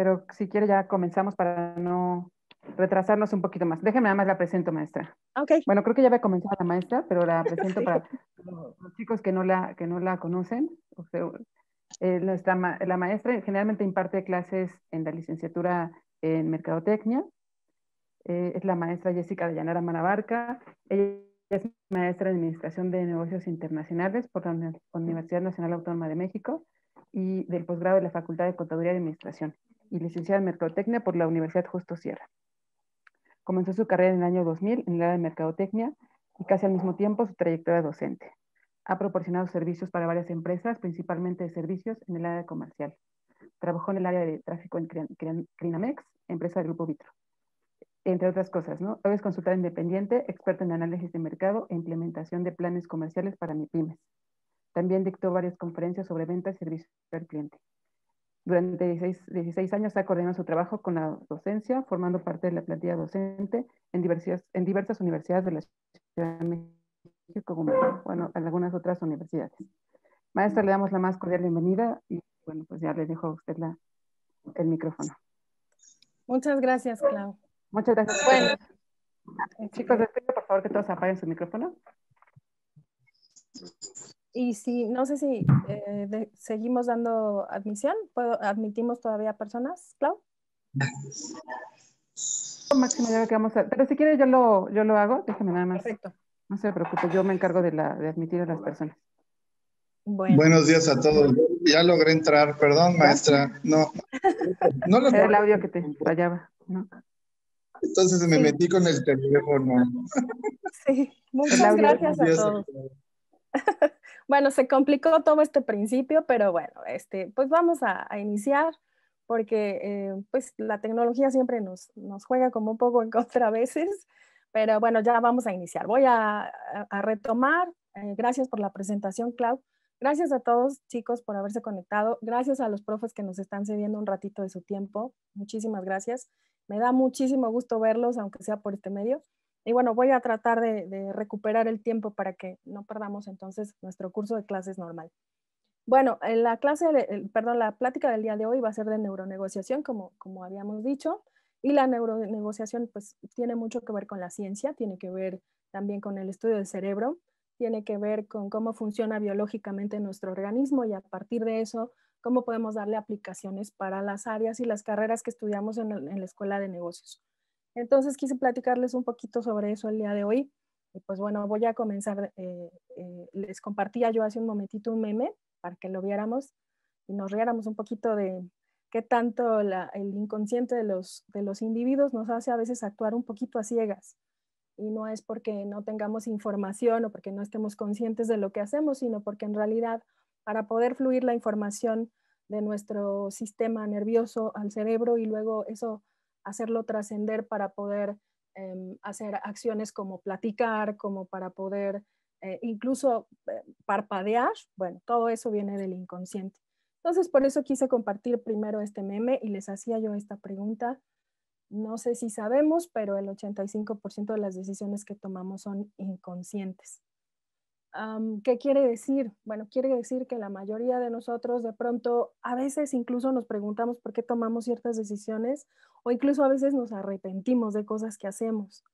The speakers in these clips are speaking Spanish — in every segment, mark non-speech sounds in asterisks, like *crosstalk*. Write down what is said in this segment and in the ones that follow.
pero si quiere ya comenzamos para no retrasarnos un poquito más. Déjeme nada más la presento, maestra. Ok. Bueno, creo que ya había comenzado la maestra, pero la *laughs* presento para los chicos que no la, que no la conocen. O sea, eh, nuestra la maestra generalmente imparte clases en la licenciatura en Mercadotecnia. Eh, es la maestra Jessica de Llanara Manabarca. Ella es maestra en Administración de Negocios Internacionales por la Universidad Nacional Autónoma de México y del posgrado de la Facultad de Contaduría y Administración y licenciada en Mercadotecnia por la Universidad Justo Sierra. Comenzó su carrera en el año 2000 en el área de Mercadotecnia y casi al mismo tiempo su trayectoria docente. Ha proporcionado servicios para varias empresas, principalmente de servicios en el área comercial. Trabajó en el área de tráfico en Crinamex, empresa del Grupo Vitro. Entre otras cosas, ¿no? Hoy es consultora independiente, experta en análisis de mercado e implementación de planes comerciales para MIPIMES. También dictó varias conferencias sobre ventas y servicios al cliente. Durante 16, años ha coordinado su trabajo con la docencia, formando parte de la plantilla docente en diversas, en diversas universidades de la Ciudad de México, como bueno, en algunas otras universidades. Maestra, le damos la más cordial bienvenida y bueno, pues ya le dejo a usted la, el micrófono. Muchas gracias, Clau. Muchas gracias. Bueno, chicos, les pido por favor que todos apaguen su micrófono. Y si, no sé si eh, seguimos dando admisión, ¿Puedo, ¿admitimos todavía personas, Clau? Máximo, ya que vamos a, pero si quiere yo lo, yo lo hago, déjeme nada más. Perfecto. No se preocupe, yo me encargo de, la, de admitir a las personas. Buenos días a todos. Ya logré entrar, perdón, maestra. No, no lo *laughs* Era el audio que te fallaba, ¿no? Entonces me metí con el teléfono. Sí, muchas gracias a todos. *laughs* bueno, se complicó todo este principio, pero bueno, este, pues vamos a, iniciar porque eh, pues la tecnología siempre nos, nos, juega como un poco en contra a veces, pero bueno, ya vamos a iniciar. Voy a, retomar. Eh, gracias por la presentación, Clau. Gracias a todos, chicos, por haberse conectado. Gracias a los profes que nos están cediendo un ratito de su tiempo. Muchísimas gracias. Me da muchísimo gusto verlos, aunque sea por este medio. Y bueno, voy a tratar de, recuperar el tiempo para que no perdamos entonces nuestro curso de clases normal. Bueno, en la clase, perdón, la plática del día de hoy va a ser de neuronegociación, como, como habíamos dicho, y la neuronegociación pues tiene mucho que ver con la ciencia, tiene que ver también con el estudio del cerebro, tiene que ver con cómo funciona biológicamente nuestro organismo y a partir de eso, cómo podemos darle aplicaciones para las áreas y las carreras que estudiamos en la escuela de negocios. Entonces quise platicarles un poquito sobre eso el día de hoy. Y pues bueno, voy a comenzar. Eh, eh, les compartía yo hace un momentito un meme para que lo viéramos y nos riéramos un poquito de qué tanto el inconsciente de los, de los individuos nos hace a veces actuar un poquito a ciegas. Y no es porque no tengamos información o porque no estemos conscientes de lo que hacemos, sino porque en realidad para poder fluir la información de nuestro sistema nervioso al cerebro y luego eso hacerlo trascender para poder em, hacer acciones como platicar, como para poder eh, incluso eh, parpadear. Bueno, todo eso viene del inconsciente. Entonces, por eso quise compartir primero este meme y les hacía yo esta pregunta. No sé si sabemos, pero el 85% de las decisiones que tomamos son inconscientes. ¿Qué quiere decir? Bueno, quiere decir que la mayoría de nosotros de pronto a veces incluso nos preguntamos por qué tomamos ciertas decisiones o incluso a veces nos arrepentimos de cosas que hacemos.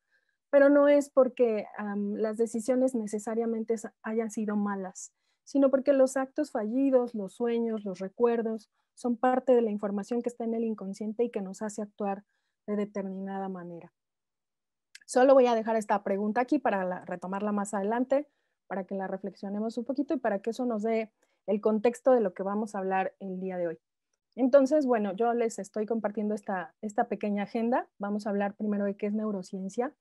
Pero no es porque las decisiones necesariamente hayan sido malas, sino porque los actos fallidos, los sueños, los recuerdos son parte de la información que está en el inconsciente y que nos hace actuar de determinada manera. Solo voy a dejar esta pregunta aquí para retomarla más adelante para que la reflexionemos un poquito y para que eso nos dé el contexto de lo que vamos a hablar el día de hoy. Entonces, bueno, yo les estoy compartiendo esta, esta pequeña agenda. Vamos a hablar primero de qué es neurociencia,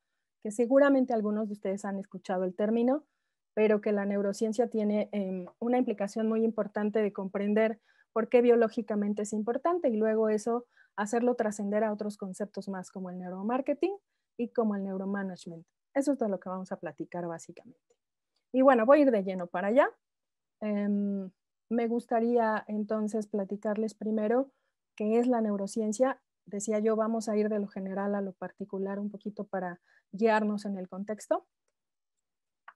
que seguramente algunos de ustedes han escuchado el término, pero que la neurociencia tiene em, una implicación muy importante de comprender por qué biológicamente es importante y luego eso hacerlo trascender a otros conceptos más como el neuromarketing y como el neuromanagement. Eso es de lo que vamos a platicar básicamente. Y bueno, voy a ir de lleno para allá. Em, me gustaría entonces platicarles primero qué es la neurociencia. Decía yo, vamos a ir de lo general a lo particular un poquito para guiarnos en el contexto.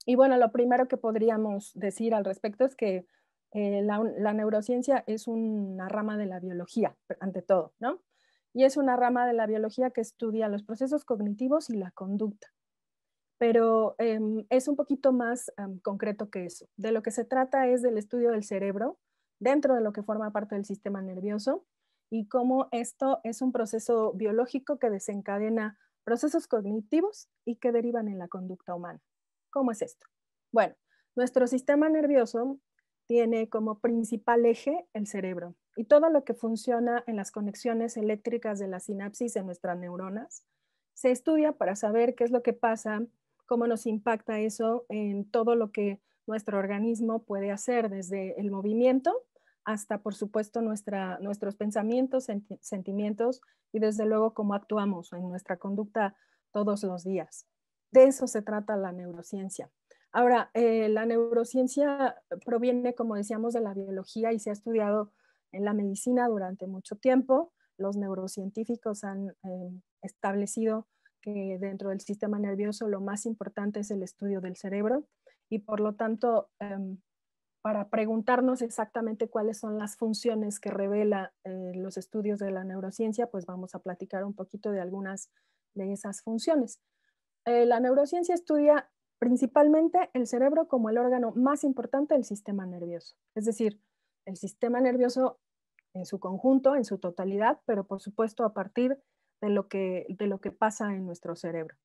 Y bueno, lo primero que podríamos decir al respecto es que eh, la, neurociencia es una rama de la biología, ante todo, ¿no? y es una rama de la biología que estudia los procesos cognitivos y la conducta. Pero em, es un poquito más concreto que eso. De lo que se trata es del estudio del cerebro dentro de lo que forma parte del sistema nervioso y cómo esto es un proceso biológico que desencadena procesos cognitivos y que derivan en la conducta humana. ¿Cómo es esto? Bueno, nuestro sistema nervioso tiene como principal eje el cerebro y todo lo que funciona en las conexiones eléctricas de la sinapsis en nuestras neuronas se estudia para saber qué es lo que pasa, cómo nos impacta eso en todo lo que nuestro organismo puede hacer, desde el movimiento hasta, por supuesto, nuestra, nuestros pensamientos, sentimientos y desde luego cómo actuamos en nuestra conducta todos los días. De eso se trata la neurociencia. Ahora, eh, la neurociencia proviene, como decíamos, de la biología y se ha estudiado en la medicina durante mucho tiempo. Los neurocientíficos han eh, establecido que dentro del sistema nervioso lo más importante es el estudio del cerebro y por lo tanto, em, para preguntarnos exactamente cuáles son las funciones que revela eh, los estudios de la neurociencia, pues vamos a platicar un poquito de algunas de esas funciones. Eh, la neurociencia estudia principalmente el cerebro como el órgano más importante del sistema nervioso, es decir, el sistema nervioso en su conjunto, en su totalidad, pero por supuesto a partir de lo que, de lo que pasa en nuestro cerebro.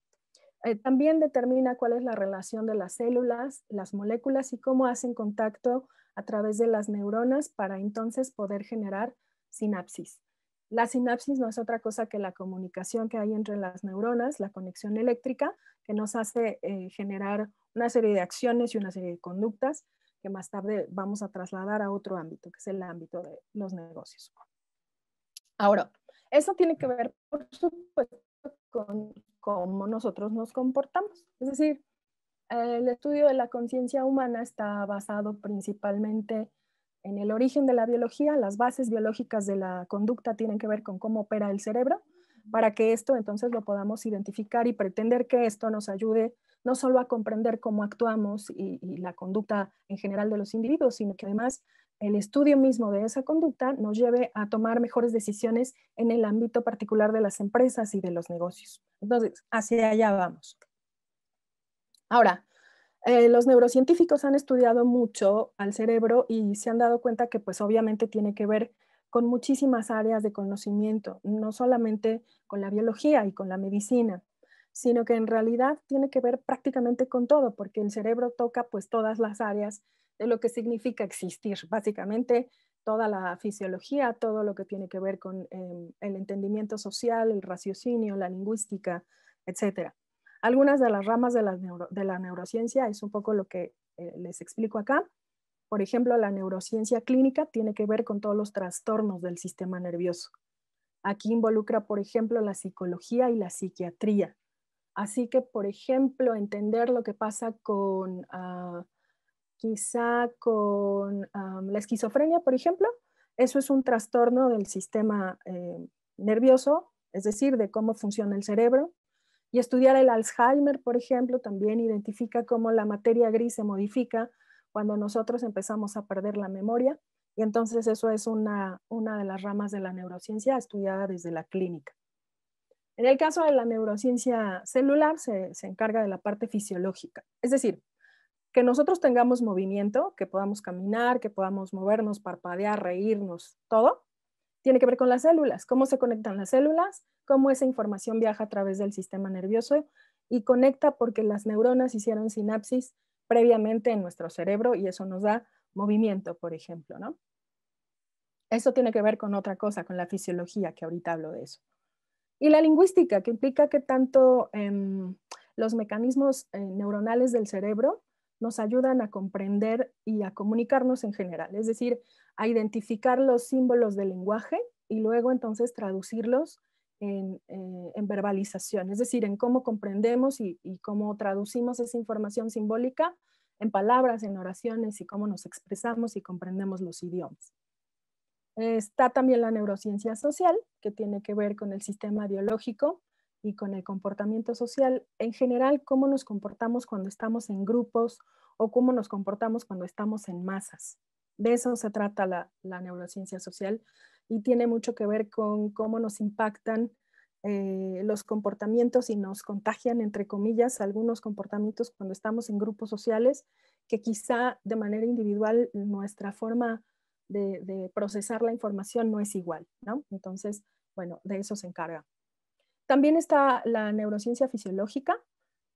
Eh, también determina cuál es la relación de las células, las moléculas y cómo hacen contacto a través de las neuronas para entonces poder generar sinapsis. La sinapsis no es otra cosa que la comunicación que hay entre las neuronas, la conexión eléctrica, que nos hace eh, generar una serie de acciones y una serie de conductas que más tarde vamos a trasladar a otro ámbito, que es el ámbito de los negocios. Ahora, eso tiene que ver, por supuesto, con cómo nosotros nos comportamos. Es decir, el estudio de la conciencia humana está basado principalmente en el origen de la biología, las bases biológicas de la conducta tienen que ver con cómo opera el cerebro, para que esto entonces lo podamos identificar y pretender que esto nos ayude no solo a comprender cómo actuamos y, y la conducta en general de los individuos, sino que además el estudio mismo de esa conducta nos lleve a tomar mejores decisiones en el ámbito particular de las empresas y de los negocios. Entonces, hacia allá vamos. Ahora, eh, los neurocientíficos han estudiado mucho al cerebro y se han dado cuenta que pues obviamente tiene que ver con muchísimas áreas de conocimiento, no solamente con la biología y con la medicina, sino que en realidad tiene que ver prácticamente con todo, porque el cerebro toca pues todas las áreas de lo que significa existir. Básicamente, toda la fisiología, todo lo que tiene que ver con em, el entendimiento social, el raciocinio, la lingüística, etc. Algunas de las ramas de la, de la neurociencia es un poco lo que eh, les explico acá. Por ejemplo, la neurociencia clínica tiene que ver con todos los trastornos del sistema nervioso. Aquí involucra, por ejemplo, la psicología y la psiquiatría. Así que, por ejemplo, entender lo que pasa con ah, quizá con la esquizofrenia, por ejemplo, eso es un trastorno del sistema eh, nervioso, es decir, de cómo funciona el cerebro. Y estudiar el Alzheimer, por ejemplo, también identifica cómo la materia gris se modifica cuando nosotros empezamos a perder la memoria. Y entonces eso es una, una de las ramas de la neurociencia estudiada desde la clínica. En el caso de la neurociencia celular, se, se encarga de la parte fisiológica, es decir, que nosotros tengamos movimiento, que podamos caminar, que podamos movernos, parpadear, reírnos, todo, tiene que ver con las células, cómo se conectan las células, cómo esa información viaja a través del sistema nervioso y conecta porque las neuronas hicieron sinapsis previamente en nuestro cerebro y eso nos da movimiento, por ejemplo, ¿no? Eso tiene que ver con otra cosa, con la fisiología, que ahorita hablo de eso. Y la lingüística, que implica que tanto em, los mecanismos eh, neuronales del cerebro nos ayudan a comprender y a comunicarnos en general, es decir, a identificar los símbolos del lenguaje y luego entonces traducirlos en, eh, verbalización, es decir, en cómo comprendemos y, cómo traducimos esa información simbólica en palabras, en oraciones y cómo nos expresamos y comprendemos los idiomas. Está también la neurociencia social, que tiene que ver con el sistema biológico y con el comportamiento social, en general, cómo nos comportamos cuando estamos en grupos o cómo nos comportamos cuando estamos en masas. De eso se trata la, neurociencia social y tiene mucho que ver con cómo nos impactan eh, los comportamientos y nos contagian, entre comillas, algunos comportamientos cuando estamos en grupos sociales que quizá de manera individual nuestra forma de, procesar la información no es igual, ¿no? Entonces, bueno, de eso se encarga. También está la neurociencia fisiológica,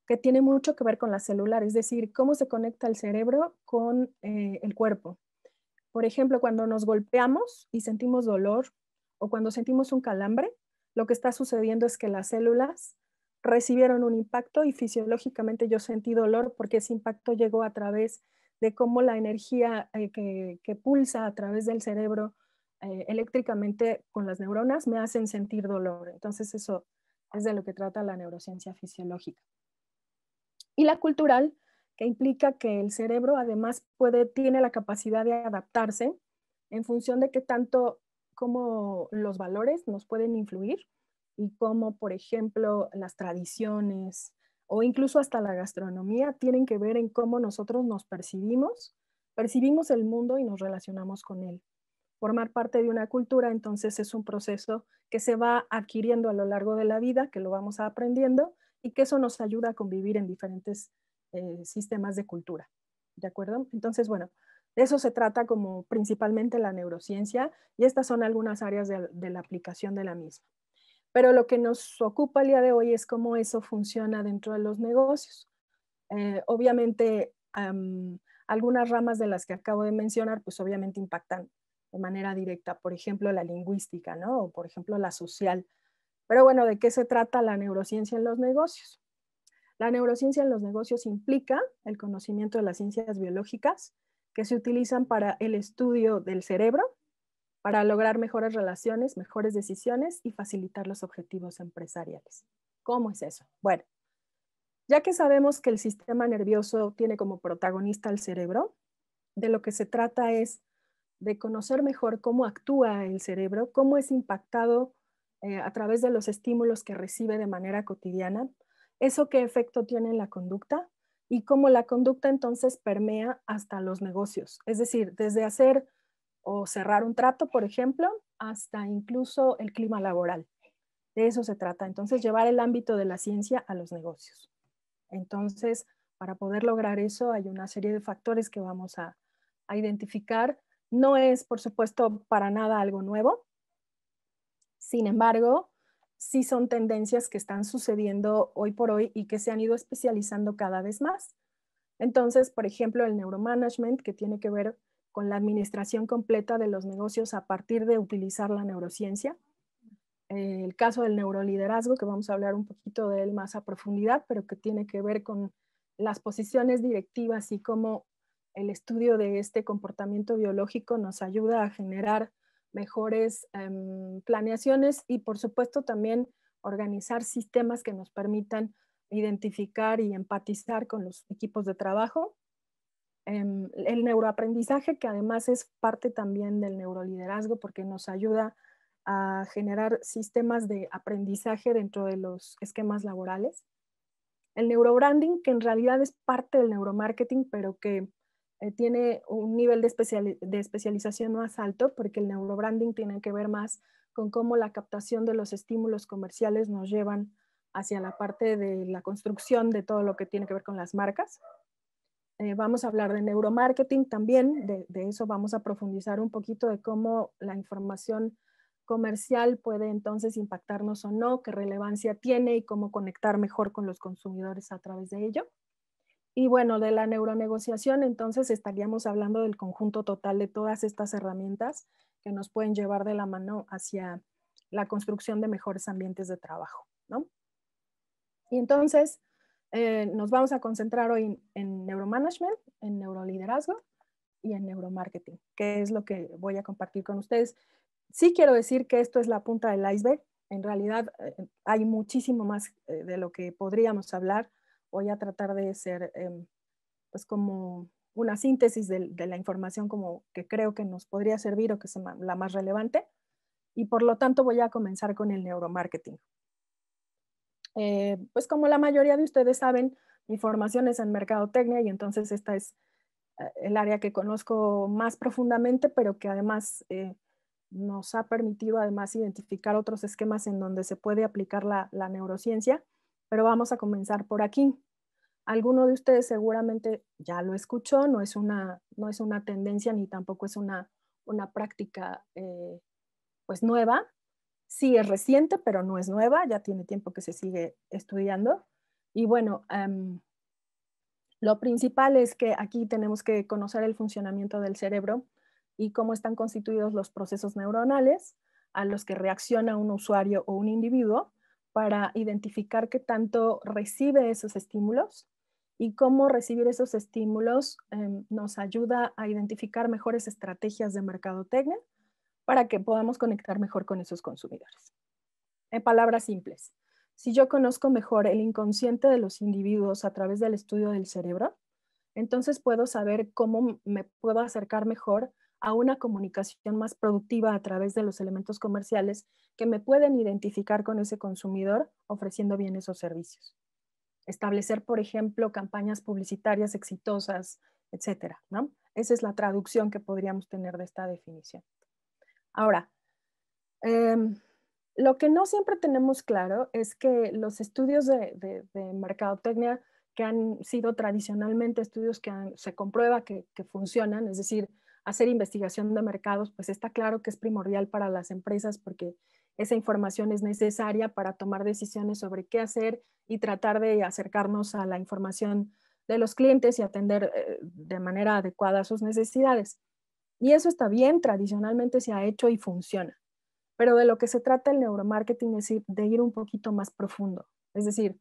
que tiene mucho que ver con la celular, es decir, cómo se conecta el cerebro con eh, el cuerpo. Por ejemplo, cuando nos golpeamos y sentimos dolor o cuando sentimos un calambre, lo que está sucediendo es que las células recibieron un impacto y fisiológicamente yo sentí dolor porque ese impacto llegó a través de cómo la energía eh, que, pulsa a través del cerebro eh, eléctricamente con las neuronas me hacen sentir dolor. Entonces eso es de lo que trata la neurociencia fisiológica. Y la cultural, que implica que el cerebro además puede, tiene la capacidad de adaptarse en función de qué tanto como los valores nos pueden influir y cómo, por ejemplo, las tradiciones, o incluso hasta la gastronomía tienen que ver en cómo nosotros nos percibimos, percibimos el mundo y nos relacionamos con él. Formar parte de una cultura, entonces, es un proceso que se va adquiriendo a lo largo de la vida, que lo vamos aprendiendo y que eso nos ayuda a convivir en diferentes eh, sistemas de cultura. ¿De acuerdo? Entonces, bueno, de eso se trata como principalmente la neurociencia y estas son algunas áreas de la aplicación de la misma. Pero lo que nos ocupa el día de hoy es cómo eso funciona dentro de los negocios. Eh, obviamente, algunas ramas de las que acabo de mencionar, pues obviamente impactan de manera directa, por ejemplo, la lingüística, ¿no? O por ejemplo, la social. Pero bueno, ¿de qué se trata la neurociencia en los negocios? La neurociencia en los negocios implica el conocimiento de las ciencias biológicas que se utilizan para el estudio del cerebro, para lograr mejores relaciones, mejores decisiones y facilitar los objetivos empresariales. ¿Cómo es eso? Bueno, ya que sabemos que el sistema nervioso tiene como protagonista el cerebro, de lo que se trata es de conocer mejor cómo actúa el cerebro, cómo es impactado eh, a través de los estímulos que recibe de manera cotidiana, eso qué efecto tiene en la conducta y cómo la conducta entonces permea hasta los negocios. Es decir, desde hacer o cerrar un trato, por ejemplo, hasta incluso el clima laboral. De eso se trata. Entonces, llevar el ámbito de la ciencia a los negocios. Entonces, para poder lograr eso, hay una serie de factores que vamos a, identificar. No es, por supuesto, para nada algo nuevo. Sin embargo, sí son tendencias que están sucediendo hoy por hoy y que se han ido especializando cada vez más. Entonces, por ejemplo, el neuromanagement, que tiene que ver con la administración completa de los negocios a partir de utilizar la neurociencia. El caso del neuroliderazgo, que vamos a hablar un poquito de él más a profundidad, pero que tiene que ver con las posiciones directivas y cómo el estudio de este comportamiento biológico nos ayuda a generar mejores em, planeaciones y por supuesto también organizar sistemas que nos permitan identificar y empatizar con los equipos de trabajo Em, el neuroaprendizaje, que además es parte también del neuroliderazgo porque nos ayuda a generar sistemas de aprendizaje dentro de los esquemas laborales. El neurobranding, que en realidad es parte del neuromarketing, pero que eh, tiene un nivel de, especialización más alto, porque el neurobranding tiene que ver más con cómo la captación de los estímulos comerciales nos llevan hacia la parte de la construcción de todo lo que tiene que ver con las marcas. Eh, vamos a hablar de neuromarketing también, de, eso vamos a profundizar un poquito de cómo la información comercial puede entonces impactarnos o no, qué relevancia tiene y cómo conectar mejor con los consumidores a través de ello. Y bueno, de la neuronegociación, entonces estaríamos hablando del conjunto total de todas estas herramientas que nos pueden llevar de la mano hacia la construcción de mejores ambientes de trabajo, ¿no? Y entonces, eh, nos vamos a concentrar hoy en neuromanagement, en neuroliderazgo y en neuromarketing, que es lo que voy a compartir con ustedes. Sí quiero decir que esto es la punta del iceberg. En realidad eh, hay muchísimo más eh, de lo que podríamos hablar. Voy a tratar de ser em, pues como una síntesis de, de, la información como que creo que nos podría servir o que es la más relevante. Y por lo tanto voy a comenzar con el neuromarketing. Eh, pues como la mayoría de ustedes saben, mi formación es en mercadotecnia y entonces esta es el área que conozco más profundamente, pero que además eh, nos ha permitido además identificar otros esquemas en donde se puede aplicar la, neurociencia, pero vamos a comenzar por aquí. Alguno de ustedes seguramente ya lo escuchó, no es una, no es una tendencia ni tampoco es una, una práctica eh, pues nueva. Sí es reciente, pero no es nueva, ya tiene tiempo que se sigue estudiando. Y bueno, em, lo principal es que aquí tenemos que conocer el funcionamiento del cerebro y cómo están constituidos los procesos neuronales a los que reacciona un usuario o un individuo para identificar qué tanto recibe esos estímulos y cómo recibir esos estímulos em, nos ayuda a identificar mejores estrategias de mercadotecnia para que podamos conectar mejor con esos consumidores. En palabras simples, si yo conozco mejor el inconsciente de los individuos a través del estudio del cerebro, entonces puedo saber cómo me puedo acercar mejor a una comunicación más productiva a través de los elementos comerciales que me pueden identificar con ese consumidor ofreciendo bien esos servicios. Establecer, por ejemplo, campañas publicitarias exitosas, etcétera, ¿no? Esa es la traducción que podríamos tener de esta definición. Ahora, em, lo que no siempre tenemos claro es que los estudios de, mercadotecnia que han sido tradicionalmente estudios que se comprueba que funcionan, es decir, hacer investigación de mercados, pues está claro que es primordial para las empresas porque esa información es necesaria para tomar decisiones sobre qué hacer y tratar de acercarnos a la información de los clientes y atender eh, de manera adecuada sus necesidades. Y eso está bien, tradicionalmente se ha hecho y funciona. Pero de lo que se trata el neuromarketing es de ir un poquito más profundo. Es decir,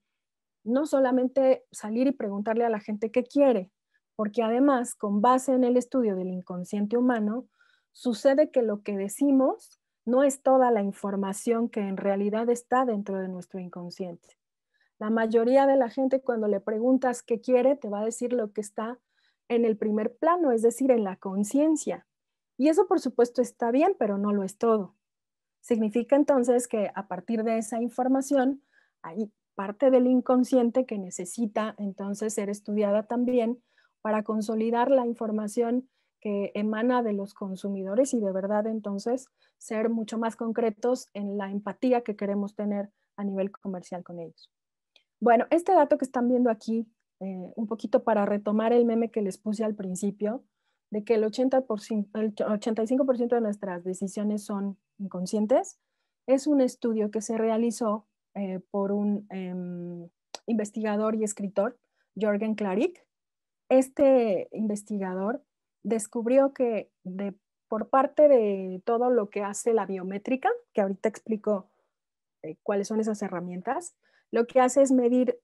no solamente salir y preguntarle a la gente qué quiere, porque además, con base en el estudio del inconsciente humano, sucede que lo que decimos no es toda la información que en realidad está dentro de nuestro inconsciente. La mayoría de la gente cuando le preguntas qué quiere, te va a decir lo que está en el primer plano, es decir, en la conciencia. Y eso por supuesto está bien, pero no lo es todo. Significa entonces que a partir de esa información hay parte del inconsciente que necesita entonces ser estudiada también para consolidar la información que emana de los consumidores y de verdad entonces ser mucho más concretos en la empatía que queremos tener a nivel comercial con ellos. Bueno, este dato que están viendo aquí, eh, un poquito para retomar el meme que les puse al principio, de que el, 80%, el 85% de nuestras decisiones son inconscientes, es un estudio que se realizó eh, por un em, investigador y escritor, Jorgen Klarik, este investigador descubrió que por parte de todo lo que hace la biométrica, que ahorita explico eh, cuáles son esas herramientas, lo que hace es medir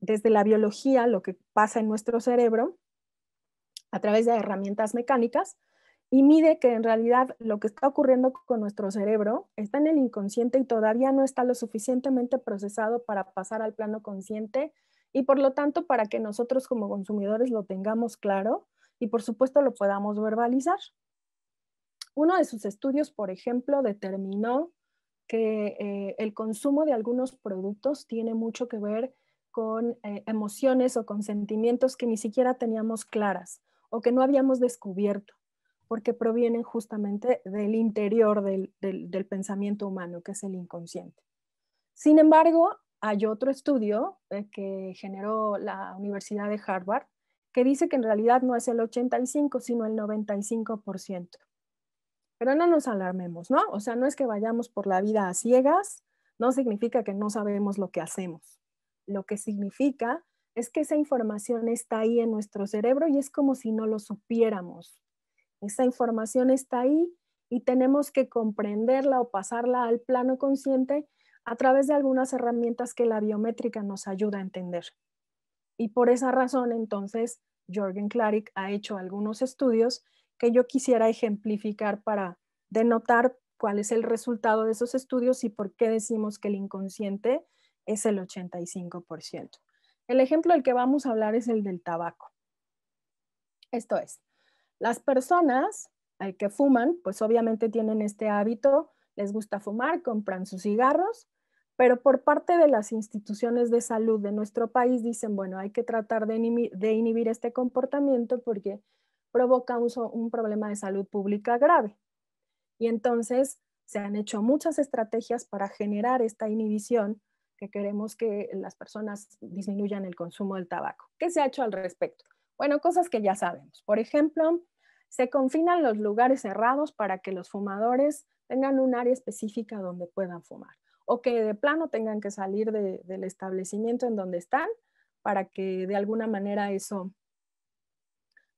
desde la biología lo que pasa en nuestro cerebro a través de herramientas mecánicas y mide que en realidad lo que está ocurriendo con nuestro cerebro está en el inconsciente y todavía no está lo suficientemente procesado para pasar al plano consciente y por lo tanto para que nosotros como consumidores lo tengamos claro y por supuesto lo podamos verbalizar. Uno de sus estudios, por ejemplo, determinó que eh, el consumo de algunos productos tiene mucho que ver con eh, emociones o con sentimientos que ni siquiera teníamos claras o que no habíamos descubierto, porque provienen justamente del interior del pensamiento humano, que es el inconsciente. Sin embargo, hay otro estudio eh, que generó la Universidad de Harvard que dice que en realidad no es el 85, sino el 95%. Pero no nos alarmemos, ¿no? O sea, no es que vayamos por la vida a ciegas, no significa que no sabemos lo que hacemos. Lo que significa es que esa información está ahí en nuestro cerebro y es como si no lo supiéramos. Esa información está ahí y tenemos que comprenderla o pasarla al plano consciente a través de algunas herramientas que la biométrica nos ayuda a entender. Y por esa razón, entonces, Jorgen Klarik ha hecho algunos estudios que yo quisiera ejemplificar para denotar cuál es el resultado de esos estudios y por qué decimos que el inconsciente es el 85%. El ejemplo del que vamos a hablar es el del tabaco. Esto es, las personas eh, que fuman, pues obviamente tienen este hábito les gusta fumar, compran sus cigarros, pero por parte de las instituciones de salud de nuestro país dicen, bueno, hay que tratar de inhibir, este comportamiento porque provoca un, problema de salud pública grave. Y entonces se han hecho muchas estrategias para generar esta inhibición que queremos que las personas disminuyan el consumo del tabaco. ¿Qué se ha hecho al respecto? Bueno, cosas que ya sabemos. Por ejemplo, se confinan los lugares cerrados para que los fumadores tengan un área específica donde puedan fumar o que de plano tengan que salir del establecimiento en donde están para que de alguna manera eso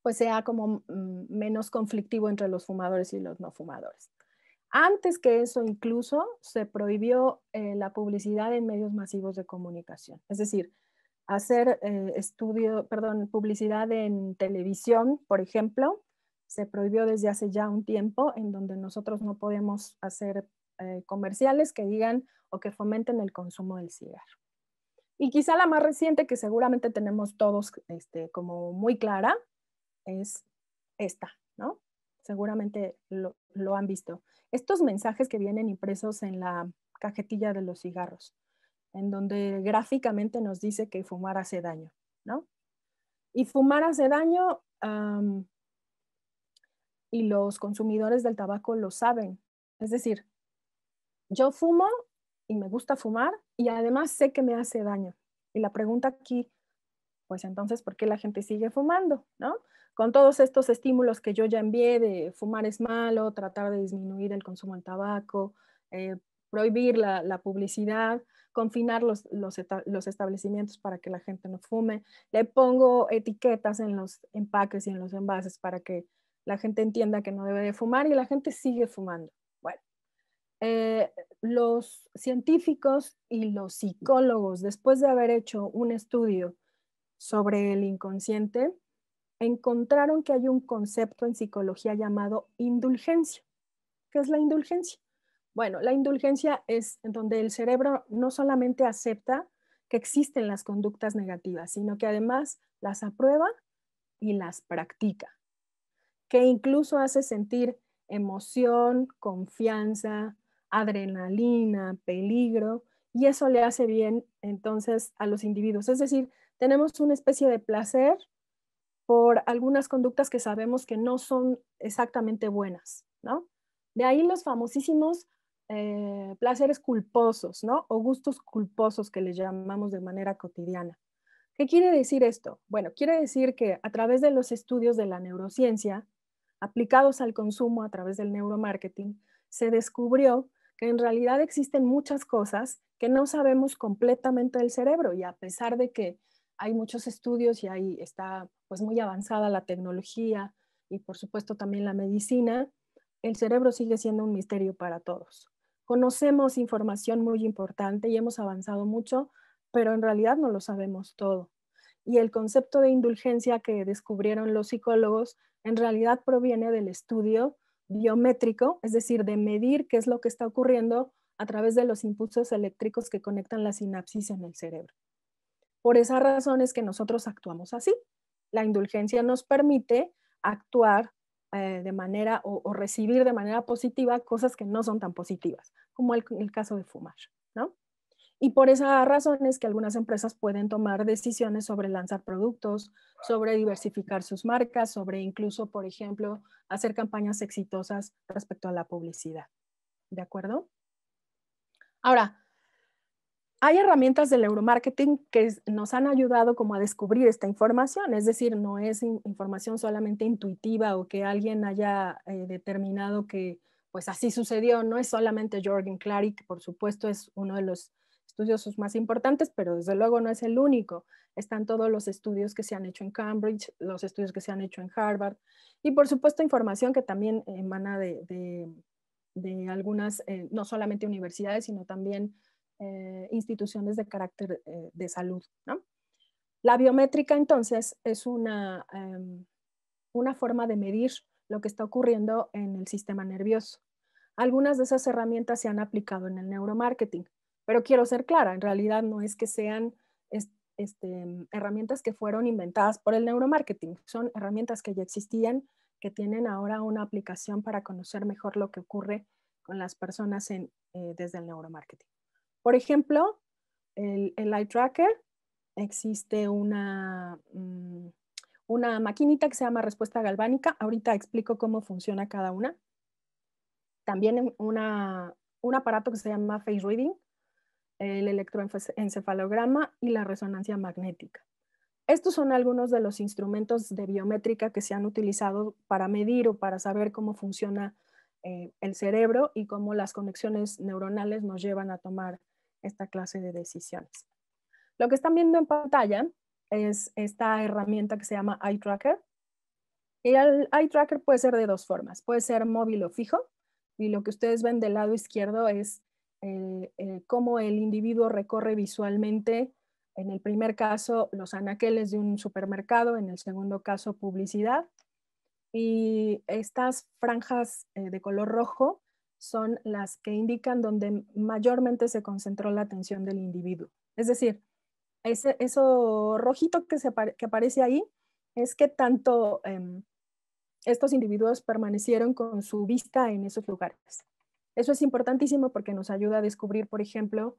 pues sea como mm, menos conflictivo entre los fumadores y los no fumadores. Antes que eso incluso se prohibió eh, la publicidad en medios masivos de comunicación, es decir, hacer eh, estudio, perdón, publicidad en televisión, por ejemplo, se prohibió desde hace ya un tiempo en donde nosotros no podemos hacer eh, comerciales que digan o que fomenten el consumo del cigarro. Y quizá la más reciente que seguramente tenemos todos este, como muy clara es esta, ¿no? Seguramente lo, lo han visto. Estos mensajes que vienen impresos en la cajetilla de los cigarros, en donde gráficamente nos dice que fumar hace daño, ¿no? Y fumar hace daño y los consumidores del tabaco lo saben. Es decir, yo fumo y me gusta fumar y además sé que me hace daño. Y la pregunta aquí, pues entonces, ¿por qué la gente sigue fumando? ¿No? Con todos estos estímulos que yo ya envié de fumar es malo, tratar de disminuir el consumo del tabaco, eh, prohibir la, publicidad, confinar los, los, los, establecimientos para que la gente no fume, le pongo etiquetas en los empaques y en los envases para que la gente entienda que no debe de fumar y la gente sigue fumando. Bueno, eh, los científicos y los psicólogos, después de haber hecho un estudio sobre el inconsciente, encontraron que hay un concepto en psicología llamado indulgencia. ¿Qué es la indulgencia? Bueno, la indulgencia es en donde el cerebro no solamente acepta que existen las conductas negativas, sino que además las aprueba y las practica que incluso hace sentir emoción, confianza, adrenalina, peligro, y eso le hace bien entonces a los individuos. Es decir, tenemos una especie de placer por algunas conductas que sabemos que no son exactamente buenas, ¿no? De ahí los famosísimos eh, placeres culposos, ¿no? O gustos culposos que le llamamos de manera cotidiana. ¿Qué quiere decir esto? Bueno, quiere decir que a través de los estudios de la neurociencia, aplicados al consumo a través del neuromarketing, se descubrió que en realidad existen muchas cosas que no sabemos completamente del cerebro y a pesar de que hay muchos estudios y ahí está pues muy avanzada la tecnología y por supuesto también la medicina, el cerebro sigue siendo un misterio para todos. Conocemos información muy importante y hemos avanzado mucho, pero en realidad no lo sabemos todo. Y el concepto de indulgencia que descubrieron los psicólogos en realidad proviene del estudio biométrico, es decir, de medir qué es lo que está ocurriendo a través de los impulsos eléctricos que conectan la sinapsis en el cerebro. Por esa razón es que nosotros actuamos así. La indulgencia nos permite actuar eh, de manera o, recibir de manera positiva cosas que no son tan positivas, como el, el caso de fumar, ¿no? Y por esa razón es que algunas empresas pueden tomar decisiones sobre lanzar productos, sobre diversificar sus marcas, sobre incluso, por ejemplo, hacer campañas exitosas respecto a la publicidad. ¿De acuerdo? Ahora, hay herramientas del neuromarketing que nos han ayudado como a descubrir esta información, es decir, no es información solamente intuitiva o que alguien haya eh, determinado que pues así sucedió, no es solamente Jorgen Clarick, por supuesto es uno de los estudios más importantes, pero desde luego no es el único. Están todos los estudios que se han hecho en Cambridge, los estudios que se han hecho en Harvard y por supuesto información que también emana de, de, algunas, eh, no solamente universidades, sino también eh, instituciones de carácter eh, de salud. La biométrica entonces es una, em, una forma de medir lo que está ocurriendo en el sistema nervioso. Algunas de esas herramientas se han aplicado en el neuromarketing. Pero quiero ser clara, en realidad no es que sean este, herramientas que fueron inventadas por el neuromarketing, son herramientas que ya existían, que tienen ahora una aplicación para conocer mejor lo que ocurre con las personas eh, desde el neuromarketing. Por ejemplo, el, el eye tracker, existe una, mm, una maquinita que se llama respuesta galvánica. Ahorita explico cómo funciona cada una. También un aparato que se llama face reading, el electroencefalograma y la resonancia magnética. Estos son algunos de los instrumentos de biométrica que se han utilizado para medir o para saber cómo funciona eh, el cerebro y cómo las conexiones neuronales nos llevan a tomar esta clase de decisiones. Lo que están viendo en pantalla es esta herramienta que se llama Eye Tracker. Y el Eye Tracker puede ser de dos formas. Puede ser móvil o fijo. Y lo que ustedes ven del lado izquierdo es cómo el individuo recorre visualmente, en el primer caso, los anaqueles de un supermercado, en el segundo caso, publicidad. Y estas franjas eh, de color rojo son las que indican donde mayormente se concentró la atención del individuo. Es decir, ese, eso rojito que, se, que aparece ahí es que tanto em, estos individuos permanecieron con su vista en esos lugares. Eso es importantísimo porque nos ayuda a descubrir, por ejemplo,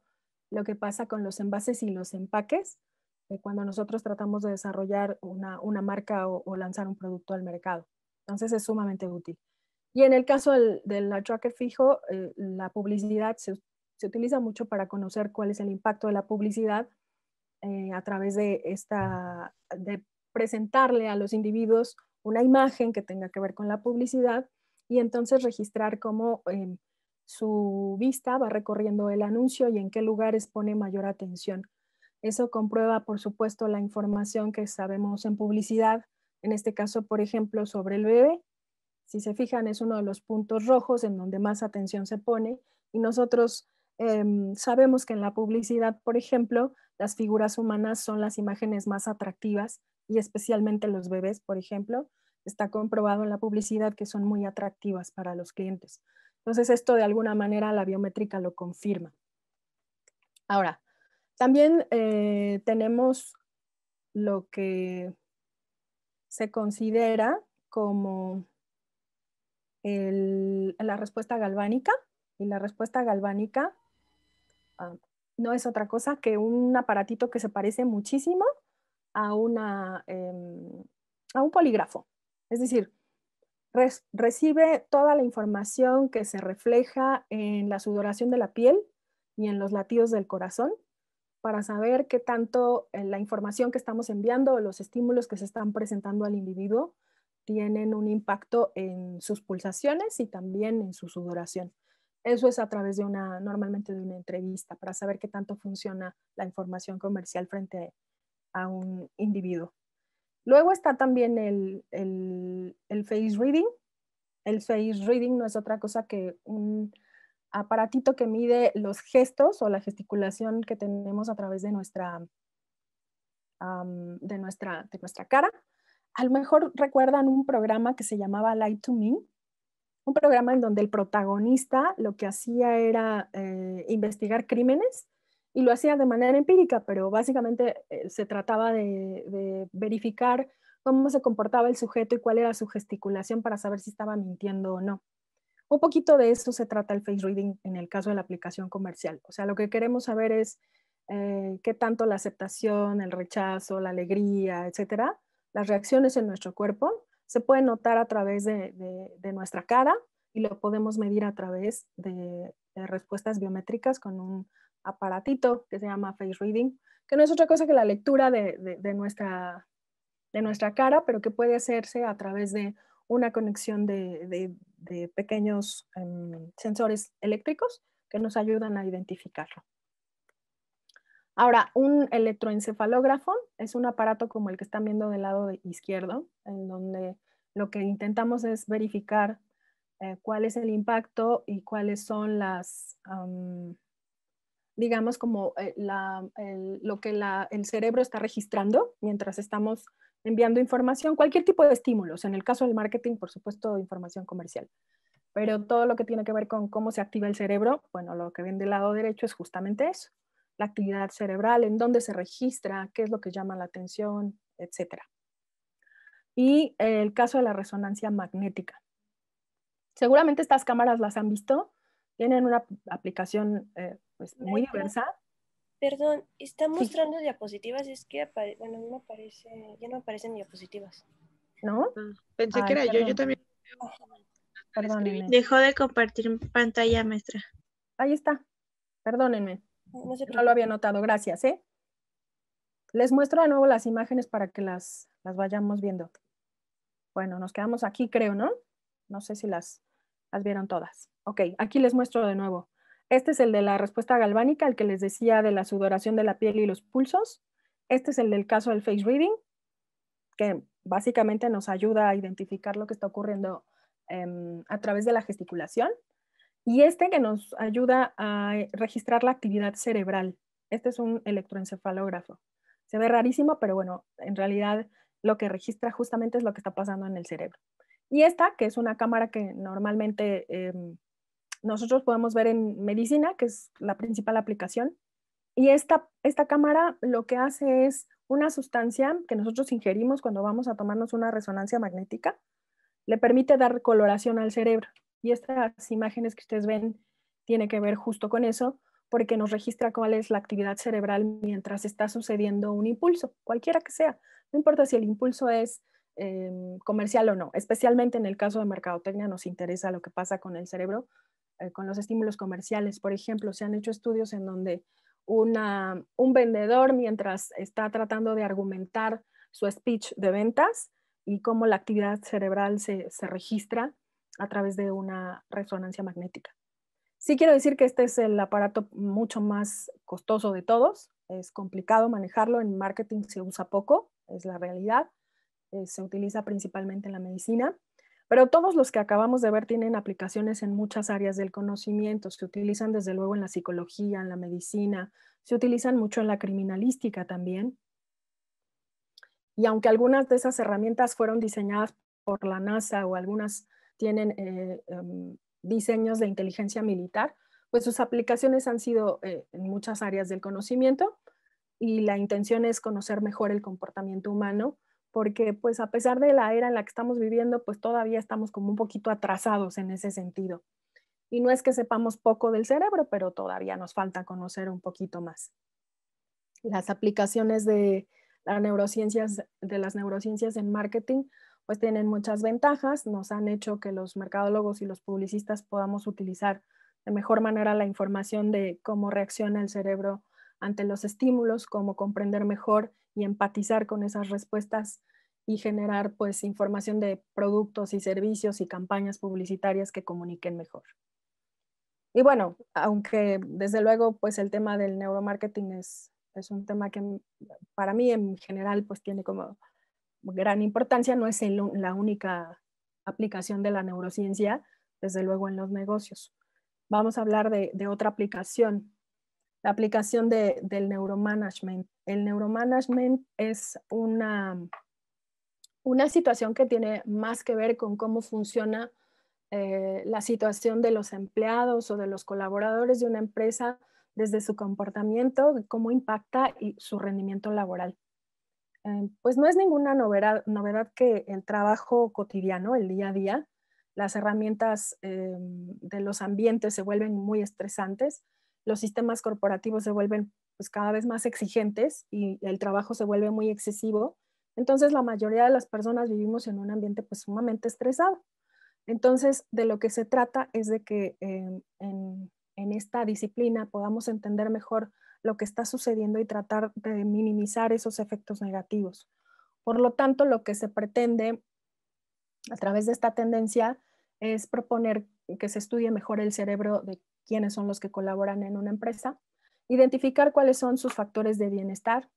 lo que pasa con los envases y los empaques eh, cuando nosotros tratamos de desarrollar una, marca o, lanzar un producto al mercado. Entonces es sumamente útil. Y en el caso del, del tracker fijo, eh, la publicidad se, se, utiliza mucho para conocer cuál es el impacto de la publicidad eh, a través de esta, de presentarle a los individuos una imagen que tenga que ver con la publicidad y entonces registrar cómo em, su vista va recorriendo el anuncio y en qué lugares pone mayor atención. Eso comprueba, por supuesto, la información que sabemos en publicidad, en este caso, por ejemplo, sobre el bebé. Si se fijan, es uno de los puntos rojos en donde más atención se pone y nosotros Em, sabemos que en la publicidad, por ejemplo, las figuras humanas son las imágenes más atractivas y especialmente los bebés, por ejemplo, está comprobado en la publicidad que son muy atractivas para los clientes. Entonces, esto de alguna manera la biométrica lo confirma. Ahora, también eh, tenemos lo que se considera como la respuesta galvánica. Y la respuesta galvánica Ah, no es otra cosa que un aparatito que se parece muchísimo a, una, em, a un polígrafo. Es decir, recibe toda la información que se refleja en la sudoración de la piel y en los latidos del corazón para saber qué tanto eh, la información que estamos enviando o los estímulos que se están presentando al individuo tienen un impacto en sus pulsaciones y también en su sudoración. Eso es a través de una, normalmente de una entrevista, para saber qué tanto funciona la información comercial frente a un individuo. Luego está también el, face reading. El face reading no es otra cosa que un aparatito que mide los gestos o la gesticulación que tenemos a través de nuestra, de nuestra, de nuestra cara. A lo mejor recuerdan un programa que se llamaba Light to Me, un programa en donde el protagonista lo que hacía era eh, investigar crímenes y lo hacía de manera empírica, pero básicamente eh, se trataba de, verificar cómo se comportaba el sujeto y cuál era su gesticulación para saber si estaba mintiendo o no. Un poquito de eso se trata el face reading en el caso de la aplicación comercial. O sea, lo que queremos saber es eh, qué tanto la aceptación, el rechazo, la alegría, etcétera, las reacciones en nuestro cuerpo se puede notar a través de, nuestra cara y lo podemos medir a través de, respuestas biométricas con un aparatito que se llama face reading, que no es otra cosa que la lectura de, nuestra, de nuestra cara, pero que puede hacerse a través de una conexión de, pequeños em, sensores eléctricos que nos ayudan a identificarlo. Ahora, un electroencefalógrafo es un aparato como el que están viendo del lado izquierdo, en donde lo que intentamos es verificar eh, cuál es el impacto y cuáles son las, digamos, como eh, lo que el cerebro está registrando mientras estamos enviando información, cualquier tipo de estímulos. En el caso del marketing, por supuesto, información comercial. Pero todo lo que tiene que ver con cómo se activa el cerebro, bueno, lo que ven del lado derecho es justamente eso la actividad cerebral, en dónde se registra, qué es lo que llama la atención, etc. Y el caso de la resonancia magnética. Seguramente estas cámaras las han visto, tienen una aplicación eh, pues, muy diversa. Perdón, está mostrando diapositivas, es que bueno, no me aparece, ya no aparecen diapositivas. ¿No? Ah, pensé que era yo, yo también. Perdónenme. Dejó de compartir pantalla, maestra. Ahí está. Perdónenme. No, no lo había notado, gracias, ¿eh? Les muestro de nuevo las imágenes para que las, las vayamos viendo. Bueno, nos quedamos aquí, creo, ¿no? No sé si las, las vieron todas. Ok, aquí les muestro de nuevo. Este es el de la respuesta galvánica, el que les decía de la sudoración de la piel y los pulsos. Este es el del caso del face reading, que básicamente nos ayuda a identificar lo que está ocurriendo em, a través de la gesticulación. Y este que nos ayuda a registrar la actividad cerebral. Este es un electroencefalógrafo. Se ve rarísimo, pero bueno, en realidad lo que registra justamente es lo que está pasando en el cerebro. Y esta, que es una cámara que normalmente em, nosotros podemos ver en medicina, que es la principal aplicación. Y esta, esta cámara lo que hace es una sustancia que nosotros ingerimos cuando vamos a tomarnos una resonancia magnética, le permite dar coloración al cerebro. Y estas imágenes que ustedes ven tiene que ver justo con eso, porque nos registra cuál es la actividad cerebral mientras está sucediendo un impulso, cualquiera que sea. No importa si el impulso es em, comercial o no, especialmente en el caso de mercadotecnia nos interesa lo que pasa con el cerebro, eh, con los estímulos comerciales. Por ejemplo, se han hecho estudios en donde una, un vendedor mientras está tratando de argumentar su speech de ventas y cómo la actividad cerebral se, se registra a través de una resonancia magnética. Sí quiero decir que este es el aparato mucho más costoso de todos. Es complicado manejarlo, en marketing se usa poco, es la realidad. Eh, se utiliza principalmente en la medicina. Pero todos los que acabamos de ver tienen aplicaciones en muchas áreas del conocimiento. Se utilizan desde luego en la psicología, en la medicina, se utilizan mucho en la criminalística también. Y aunque algunas de esas herramientas fueron diseñadas por la NASA o algunas tienen eh, em, diseños de inteligencia militar, pues sus aplicaciones han sido eh, en muchas áreas del conocimiento y la intención es conocer mejor el comportamiento humano porque pues a pesar de la era en la que estamos viviendo, pues todavía estamos como un poquito atrasados en ese sentido. Y no es que sepamos poco del cerebro, pero todavía nos falta conocer un poquito más. Las aplicaciones de, las neurociencias, de las neurociencias en marketing pues tienen muchas ventajas, nos han hecho que los mercadólogos y los publicistas podamos utilizar de mejor manera la información de cómo reacciona el cerebro ante los estímulos, cómo comprender mejor y empatizar con esas respuestas y generar pues información de productos y servicios y campañas publicitarias que comuniquen mejor. Y bueno, aunque desde luego pues el tema del neuromarketing es, es un tema que para mí en general pues tiene como gran importancia, no es la única aplicación de la neurociencia, desde luego en los negocios. Vamos a hablar de, de otra aplicación la aplicación de, del neuromanagement. El neuromanagement es una, una situación que tiene más que ver con cómo funciona eh, la situación de los empleados o de los colaboradores de una empresa desde su comportamiento, cómo impacta y su rendimiento laboral. Eh, pues no es ninguna novedad, novedad, que el trabajo cotidiano, el día a día, las herramientas eh, de los ambientes se vuelven muy estresantes los sistemas corporativos se vuelven pues, cada vez más exigentes y el trabajo se vuelve muy excesivo. Entonces, la mayoría de las personas vivimos en un ambiente pues, sumamente estresado. Entonces, de lo que se trata es de que em, en, en esta disciplina podamos entender mejor lo que está sucediendo y tratar de minimizar esos efectos negativos. Por lo tanto, lo que se pretende a través de esta tendencia es proponer que se estudie mejor el cerebro de quiénes son los que colaboran en una empresa, identificar cuáles son sus factores de bienestar,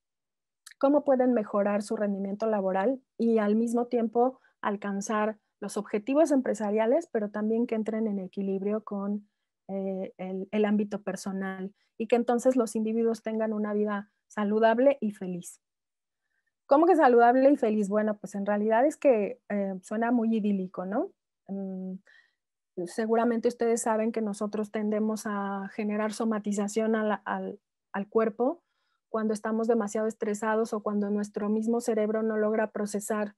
cómo pueden mejorar su rendimiento laboral y al mismo tiempo alcanzar los objetivos empresariales, pero también que entren en equilibrio con eh, el, ámbito personal y que entonces los individuos tengan una vida saludable y feliz. ¿Cómo que saludable y feliz? Bueno, pues en realidad es que eh, suena muy idílico, ¿no? Mm, seguramente ustedes saben que nosotros tendemos a generar somatización al, al, cuerpo cuando estamos demasiado estresados o cuando nuestro mismo cerebro no logra procesar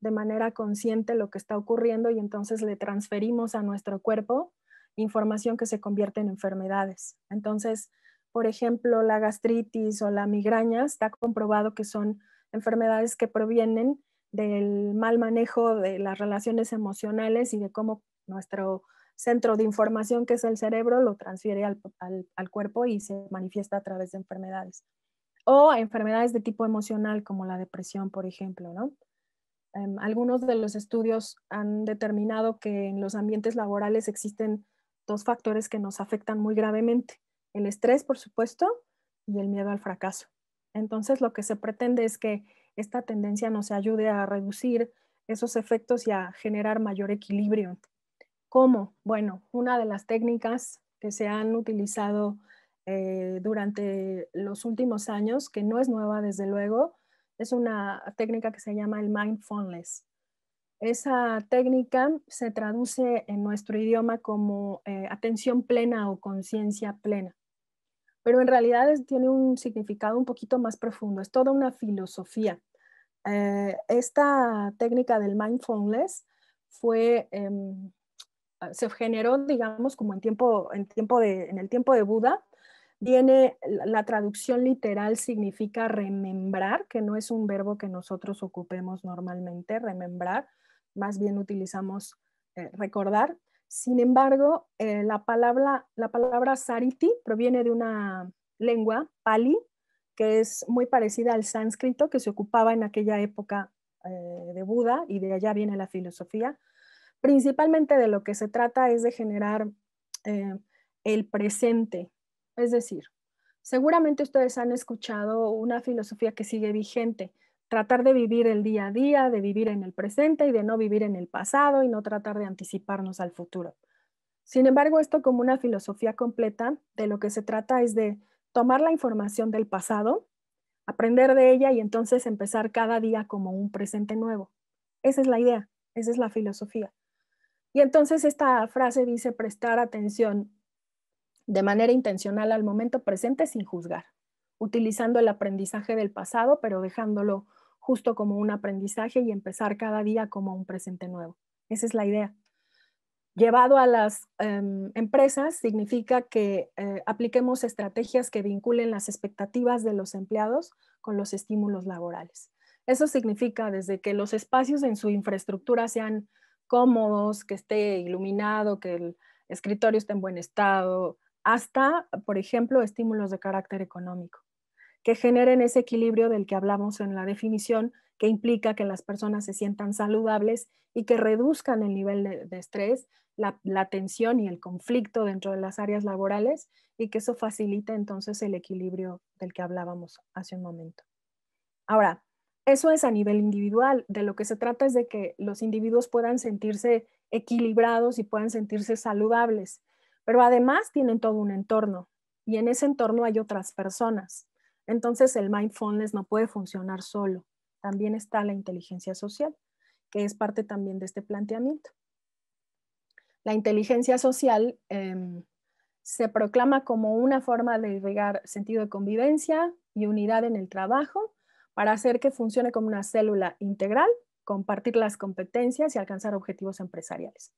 de manera consciente lo que está ocurriendo y entonces le transferimos a nuestro cuerpo información que se convierte en enfermedades. Entonces, por ejemplo, la gastritis o la migraña, está comprobado que son enfermedades que provienen del mal manejo de las relaciones emocionales y de cómo nuestro centro de información, que es el cerebro, lo transfiere al, cuerpo y se manifiesta a través de enfermedades. O enfermedades de tipo emocional, como la depresión, por ejemplo, ¿no? Em, algunos de los estudios han determinado que en los ambientes laborales existen dos factores que nos afectan muy gravemente. El estrés, por supuesto, y el miedo al fracaso. Entonces, lo que se pretende es que esta tendencia nos ayude a reducir esos efectos y a generar mayor equilibrio. ¿Cómo? Bueno, una de las técnicas que se han utilizado eh, durante los últimos años, que no es nueva desde luego, es una técnica que se llama el mindfulness. Esa técnica se traduce en nuestro idioma como eh, atención plena o conciencia plena, pero en realidad tiene un significado un poquito más profundo, es toda una filosofía. Eh, esta técnica del mindfulness fue, em, se generó, digamos, como en, tiempo, en, tiempo de, en el tiempo de Buda, viene, la traducción literal significa remembrar, que no es un verbo que nosotros ocupemos normalmente, remembrar, más bien utilizamos eh, recordar. Sin embargo, eh, la, palabra, la palabra sariti proviene de una lengua, pali, que es muy parecida al sánscrito que se ocupaba en aquella época eh, de Buda y de allá viene la filosofía. Principalmente de lo que se trata es de generar el presente, es decir, seguramente ustedes han escuchado una filosofía que sigue vigente, tratar de vivir el día a día, de vivir en el presente y de no vivir en el pasado y no tratar de anticiparnos al futuro. Sin embargo, esto como una filosofía completa, de lo que se trata es de tomar la información del pasado, aprender de ella y entonces empezar cada día como un presente nuevo. Esa es la idea, esa es la filosofía. Y entonces esta frase dice prestar atención de manera intencional al momento presente sin juzgar, utilizando el aprendizaje del pasado, pero dejándolo justo como un aprendizaje y empezar cada día como un presente nuevo. Esa es la idea. Llevado a las em, empresas significa que eh, apliquemos estrategias que vinculen las expectativas de los empleados con los estímulos laborales. Eso significa desde que los espacios en su infraestructura sean cómodos, que esté iluminado, que el escritorio esté en buen estado, hasta, por ejemplo, estímulos de carácter económico, que generen ese equilibrio del que hablamos en la definición, que implica que las personas se sientan saludables y que reduzcan el nivel de, estrés, la, la, tensión y el conflicto dentro de las áreas laborales y que eso facilite entonces el equilibrio del que hablábamos hace un momento. Ahora, eso es a nivel individual. De lo que se trata es de que los individuos puedan sentirse equilibrados y puedan sentirse saludables pero además tienen todo un entorno y en ese entorno hay otras personas. Entonces el mindfulness no puede funcionar solo. También está la inteligencia social, que es parte también de este planteamiento. La inteligencia social em, se proclama como una forma de irrigar sentido de convivencia y unidad en el trabajo para hacer que funcione como una célula integral, compartir las competencias y alcanzar objetivos empresariales.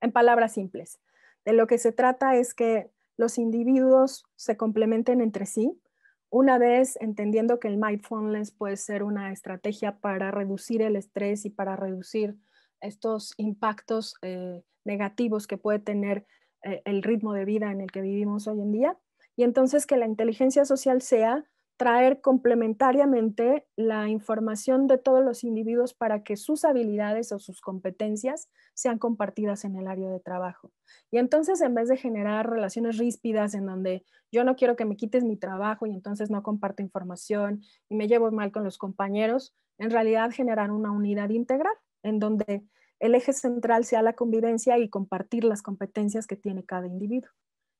En palabras simples, de lo que se trata es que los individuos se complementen entre sí, una vez entendiendo que el mindfulness puede ser una estrategia para reducir el estrés y para reducir estos impactos eh, negativos que puede tener eh, el ritmo de vida en el que vivimos hoy en día. Y entonces que la inteligencia social sea traer complementariamente la información de todos los individuos para que sus habilidades o sus competencias sean compartidas en el área de trabajo. Y entonces en vez de generar relaciones ríspidas en donde yo no quiero que me quites mi trabajo y entonces no comparto información y me llevo mal con los compañeros, en realidad generar una unidad integral en donde el eje central sea la convivencia y compartir las competencias que tiene cada individuo.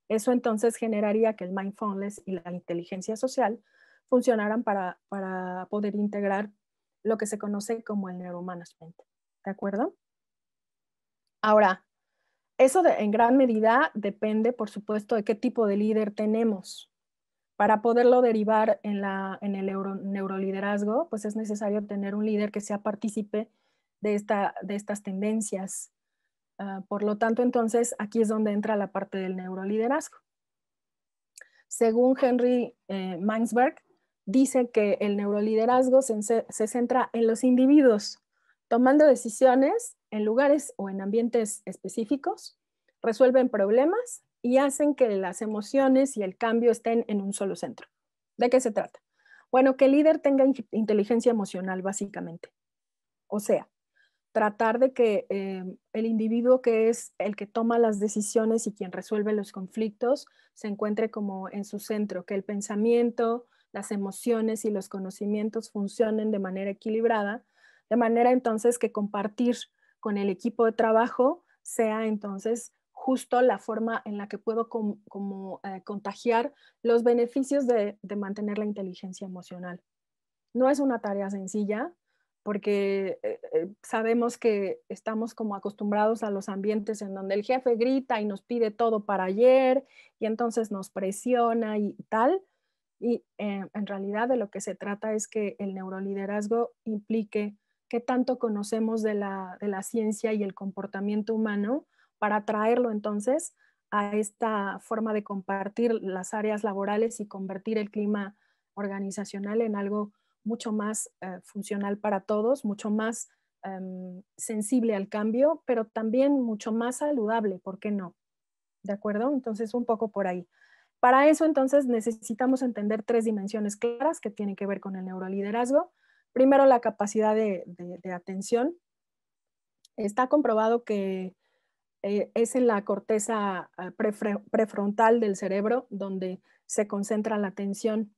Eso entonces generaría que el mindfulness y la inteligencia social funcionaran para, para poder integrar lo que se conoce como el neuromanagement. ¿De acuerdo? Ahora, eso en gran medida depende, por supuesto, de qué tipo de líder tenemos. Para poderlo derivar en, la, en el neuroliderazgo, pues es necesario tener un líder que sea partícipe de, esta, de estas tendencias. Ah, por lo tanto, entonces, aquí es donde entra la parte del neuroliderazgo. Según Henry eh, dice que el neuroliderazgo se, se centra en los individuos, tomando decisiones en lugares o en ambientes específicos, resuelven problemas y hacen que las emociones y el cambio estén en un solo centro. ¿De qué se trata? Bueno, que el líder tenga inteligencia emocional, básicamente. O sea, tratar de que eh, el individuo que es el que toma las decisiones y quien resuelve los conflictos se encuentre como en su centro, que el pensamiento, las emociones y los conocimientos funcionen de manera equilibrada, de manera entonces que compartir con el equipo de trabajo sea entonces justo la forma en la que puedo como, eh, contagiar los beneficios de, mantener la inteligencia emocional. No es una tarea sencilla porque eh, eh, sabemos que estamos como acostumbrados a los ambientes en donde el jefe grita y nos pide todo para ayer y entonces nos presiona y tal. Y en realidad de lo que se trata es que el neuroliderazgo implique qué tanto conocemos de la, de la ciencia y el comportamiento humano para traerlo entonces a esta forma de compartir las áreas laborales y convertir el clima organizacional en algo mucho más eh, funcional para todos, mucho más em, sensible al cambio, pero también mucho más saludable, ¿por qué no? ¿De acuerdo? Entonces, un poco por ahí. Para eso, entonces, necesitamos entender tres dimensiones claras que tienen que ver con el neuroliderazgo. Primero, la capacidad de atención. Está comprobado que eh, es en la corteza ah, prefrontal del cerebro donde se concentra la atención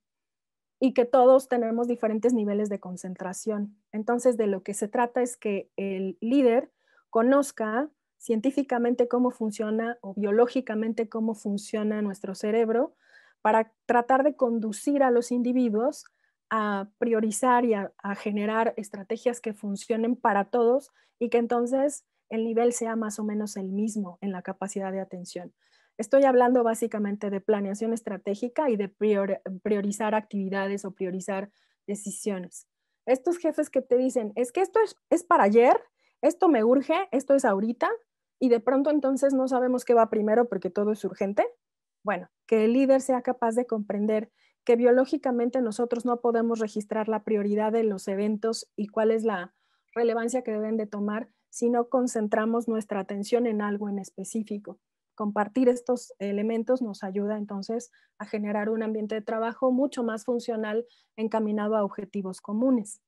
y que todos tenemos diferentes niveles de concentración. Entonces, de lo que se trata es que el líder conozca científicamente cómo funciona o biológicamente cómo funciona nuestro cerebro para tratar de conducir a los individuos a priorizar y a generar estrategias que funcionen para todos y que entonces el nivel sea más o menos el mismo en la capacidad de atención. Estoy hablando básicamente de planeación estratégica y de priorizar actividades o priorizar decisiones. Estos jefes que te dicen, es que esto es, es para ayer, esto me urge, esto es ahorita, y de pronto entonces no sabemos qué va primero porque todo es urgente. Bueno, que el líder sea capaz de comprender que biológicamente nosotros no podemos registrar la prioridad de los eventos y cuál es la relevancia que deben de tomar si no concentramos nuestra atención en algo en específico. Compartir estos elementos nos ayuda entonces a generar un ambiente de trabajo mucho más funcional encaminado a objetivos comunes.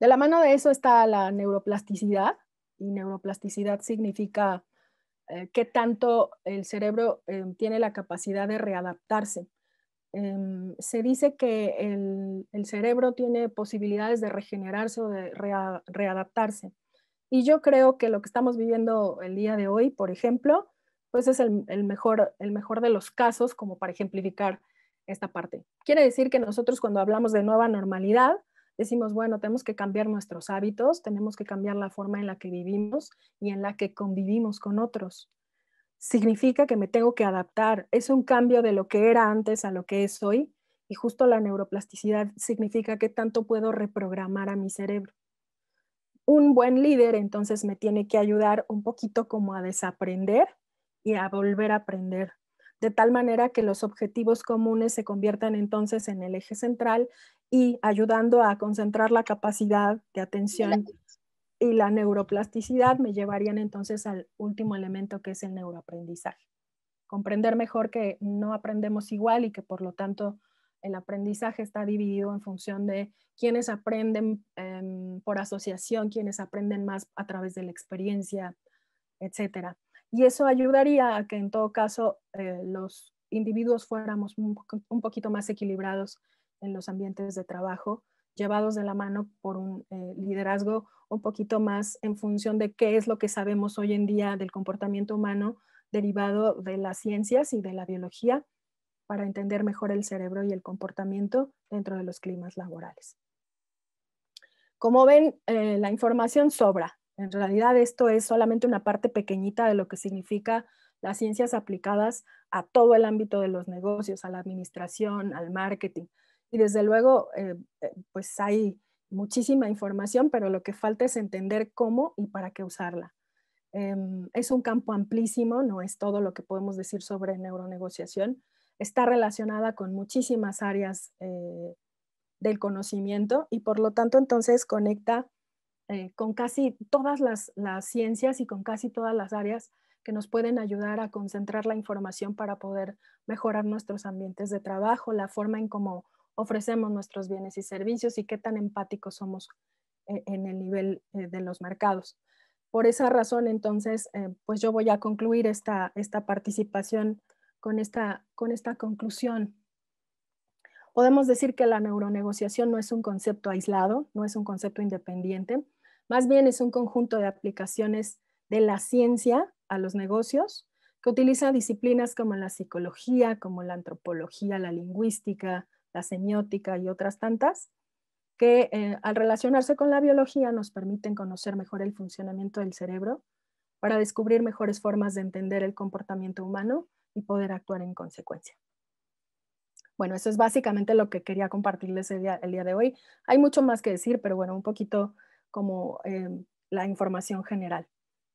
De la mano de eso está la neuroplasticidad, y neuroplasticidad significa eh, qué tanto el cerebro eh, tiene la capacidad de readaptarse. Em, se dice que el, cerebro tiene posibilidades de regenerarse o de readaptarse. Y yo creo que lo que estamos viviendo el día de hoy, por ejemplo, pues es el, mejor, el mejor de los casos como para ejemplificar esta parte. Quiere decir que nosotros cuando hablamos de nueva normalidad, decimos, bueno, tenemos que cambiar nuestros hábitos, tenemos que cambiar la forma en la que vivimos y en la que convivimos con otros significa que me tengo que adaptar. Es un cambio de lo que era antes a lo que es hoy. Y justo la neuroplasticidad significa que tanto puedo reprogramar a mi cerebro. Un buen líder entonces me tiene que ayudar un poquito como a desaprender y a volver a aprender, de tal manera que los objetivos comunes se conviertan entonces en el eje central y ayudando a concentrar la capacidad de atención y la neuroplasticidad me llevarían entonces al último elemento que es el neuroaprendizaje. Comprender mejor que no aprendemos igual y que por lo tanto el aprendizaje está dividido en función de quienes aprenden em, por asociación, quienes aprenden más a través de la experiencia, etc. Y eso ayudaría a que en todo caso eh, los individuos fuéramos un, poquito más equilibrados en los ambientes de trabajo, llevados de la mano por un eh, liderazgo un poquito más en función de qué es lo que sabemos hoy en día del comportamiento humano derivado de las ciencias y de la biología para entender mejor el cerebro y el comportamiento dentro de los climas laborales. Como ven, eh, la información sobra. En realidad esto es solamente una parte pequeñita de lo que significa las ciencias aplicadas a todo el ámbito de los negocios, a la administración, al marketing. Y desde luego, eh, eh, pues hay muchísima información, pero lo que falta es entender cómo y para qué usarla. Em, es un campo amplísimo, no es todo lo que podemos decir sobre neuronegociación. está relacionada con muchísimas áreas del conocimiento y por lo tanto entonces conecta con casi todas las, las, ciencias y con casi todas las áreas que nos pueden ayudar a concentrar la información para poder mejorar nuestros ambientes de trabajo, la forma en cómo ofrecemos nuestros bienes y servicios y qué tan empáticos somos eh, en el nivel eh, de los mercados. Por esa razón, entonces, eh, pues yo voy a concluir esta, esta participación con esta, con esta conclusión. Podemos decir que la neuronegociación no es un concepto aislado, no es un concepto independiente, más bien es un conjunto de aplicaciones de la ciencia a los negocios que utiliza disciplinas como la psicología, como la antropología, la lingüística, la semiótica y otras tantas, que eh, al relacionarse con la biología nos permiten conocer mejor el funcionamiento del cerebro para descubrir mejores formas de entender el comportamiento humano y poder actuar en consecuencia. Bueno, eso es básicamente lo que quería compartirles el día, de hoy. Hay mucho más que decir, pero bueno, un poquito como eh, la información general.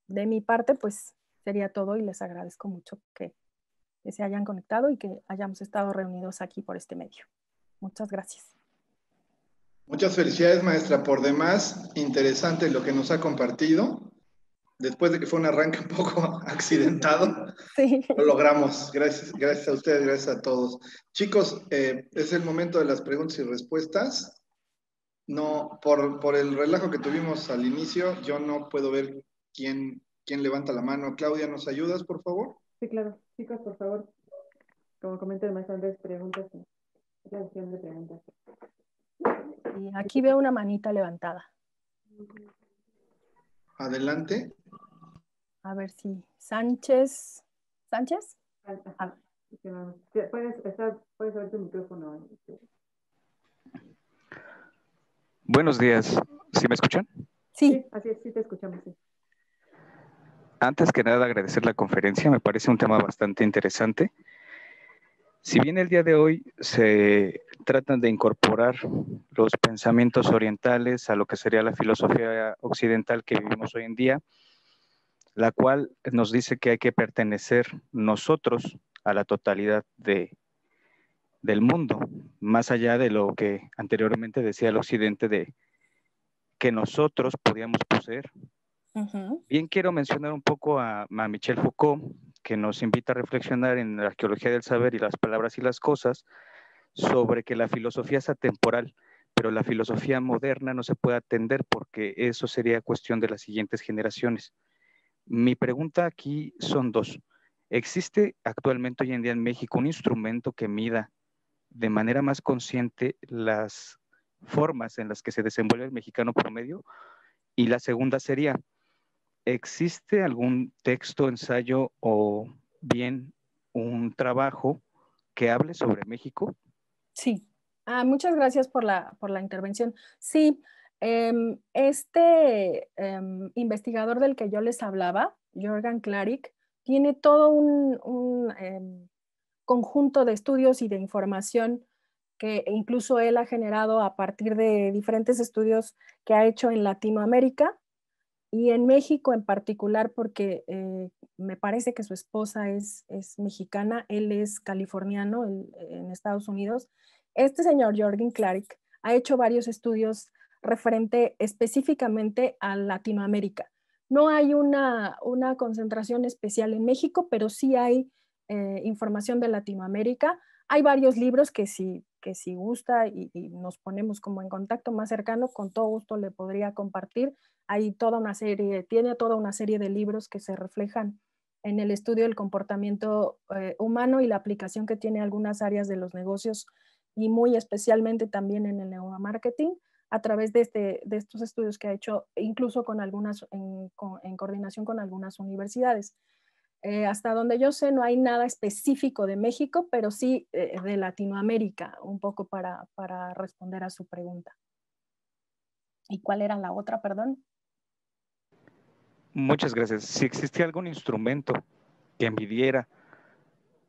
De mi parte, pues sería todo y les agradezco mucho que se hayan conectado y que hayamos estado reunidos aquí por este medio. Muchas gracias. Muchas felicidades, maestra. Por demás, interesante lo que nos ha compartido. Después de que fue un arranque *laughs* un poco accidentado, sí. lo logramos. Gracias, gracias a ustedes, gracias a todos. Chicos, eh, es el momento de las preguntas y respuestas. No, por, por, el relajo que tuvimos al inicio, yo no puedo ver quién, quién levanta la mano. Claudia, ¿nos ayudas, por favor? Sí, claro. Chicos, por favor. Como comenta el maestro Andrés, preguntas de Y aquí veo una manita levantada. Adelante. A ver si Sánchez. ¿Sánchez? Puedes, estar, puedes abrir tu micrófono. Buenos días. ¿Sí me escuchan? Sí. así es, sí te escuchamos. Antes que nada, agradecer la conferencia. Me parece un tema bastante interesante. Si bien el día de hoy se tratan de incorporar los pensamientos orientales a lo que sería la filosofía occidental que vivimos hoy en día, la cual nos dice que hay que pertenecer nosotros a la totalidad de, del mundo, más allá de lo que anteriormente decía el occidente de que nosotros podíamos poseer. Bien quiero mencionar un poco a, a Michel Foucault, que nos invita a reflexionar en la arqueología del saber y las palabras y las cosas sobre que la filosofía es atemporal, pero la filosofía moderna no se puede atender porque eso sería cuestión de las siguientes generaciones. Mi pregunta aquí son dos. ¿Existe actualmente hoy en día en México un instrumento que mida de manera más consciente las formas en las que se desenvuelve el mexicano promedio? Y la segunda sería, ¿existe algún texto, ensayo o bien un trabajo que hable sobre México? Sí, ah, muchas gracias por la, por la intervención. Sí, em, este em, investigador del que yo les hablaba, Jorgen Klarik, tiene todo un, un em, conjunto de estudios y de información que incluso él ha generado a partir de diferentes estudios que ha hecho en Latinoamérica y en México en particular, porque eh, me parece que su esposa es, es mexicana, él es californiano en, Estados Unidos. Este señor Jorgen Clark ha hecho varios estudios referente específicamente a Latinoamérica. No hay una, una concentración especial en México, pero sí hay eh, información de Latinoamérica. Hay varios libros que si, que si gusta y, nos ponemos como en contacto más cercano, con todo gusto le podría compartir hay toda una serie, tiene toda una serie de libros que se reflejan en el estudio del comportamiento eh, humano y la aplicación que tiene algunas áreas de los negocios y muy especialmente también en el neuromarketing a través de, este, de estos estudios que ha hecho incluso con algunas, en, coordinación con algunas universidades. Eh, hasta donde yo sé no hay nada específico de México, pero sí eh, de Latinoamérica, un poco para, para responder a su pregunta. ¿Y cuál era la otra, perdón? Muchas gracias. Si existía algún instrumento que midiera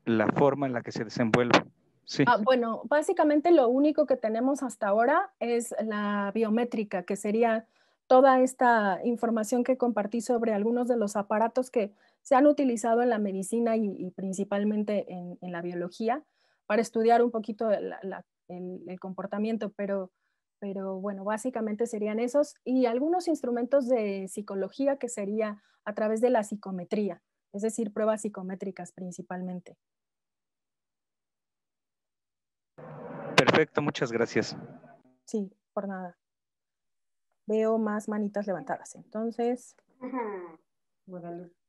la forma en la que se desenvuelve. Sí. Ah, bueno, básicamente lo único que tenemos hasta ahora es la biométrica, que sería toda esta información que compartí sobre algunos de los aparatos que se han utilizado en la medicina y, principalmente en, la biología para estudiar un poquito el, comportamiento, pero, pero bueno, básicamente serían esos y algunos instrumentos de psicología que sería a través de la psicometría, es decir, pruebas psicométricas principalmente. Perfecto, muchas gracias. Sí, por nada. Veo más manitas levantadas. Entonces, Guadalupe.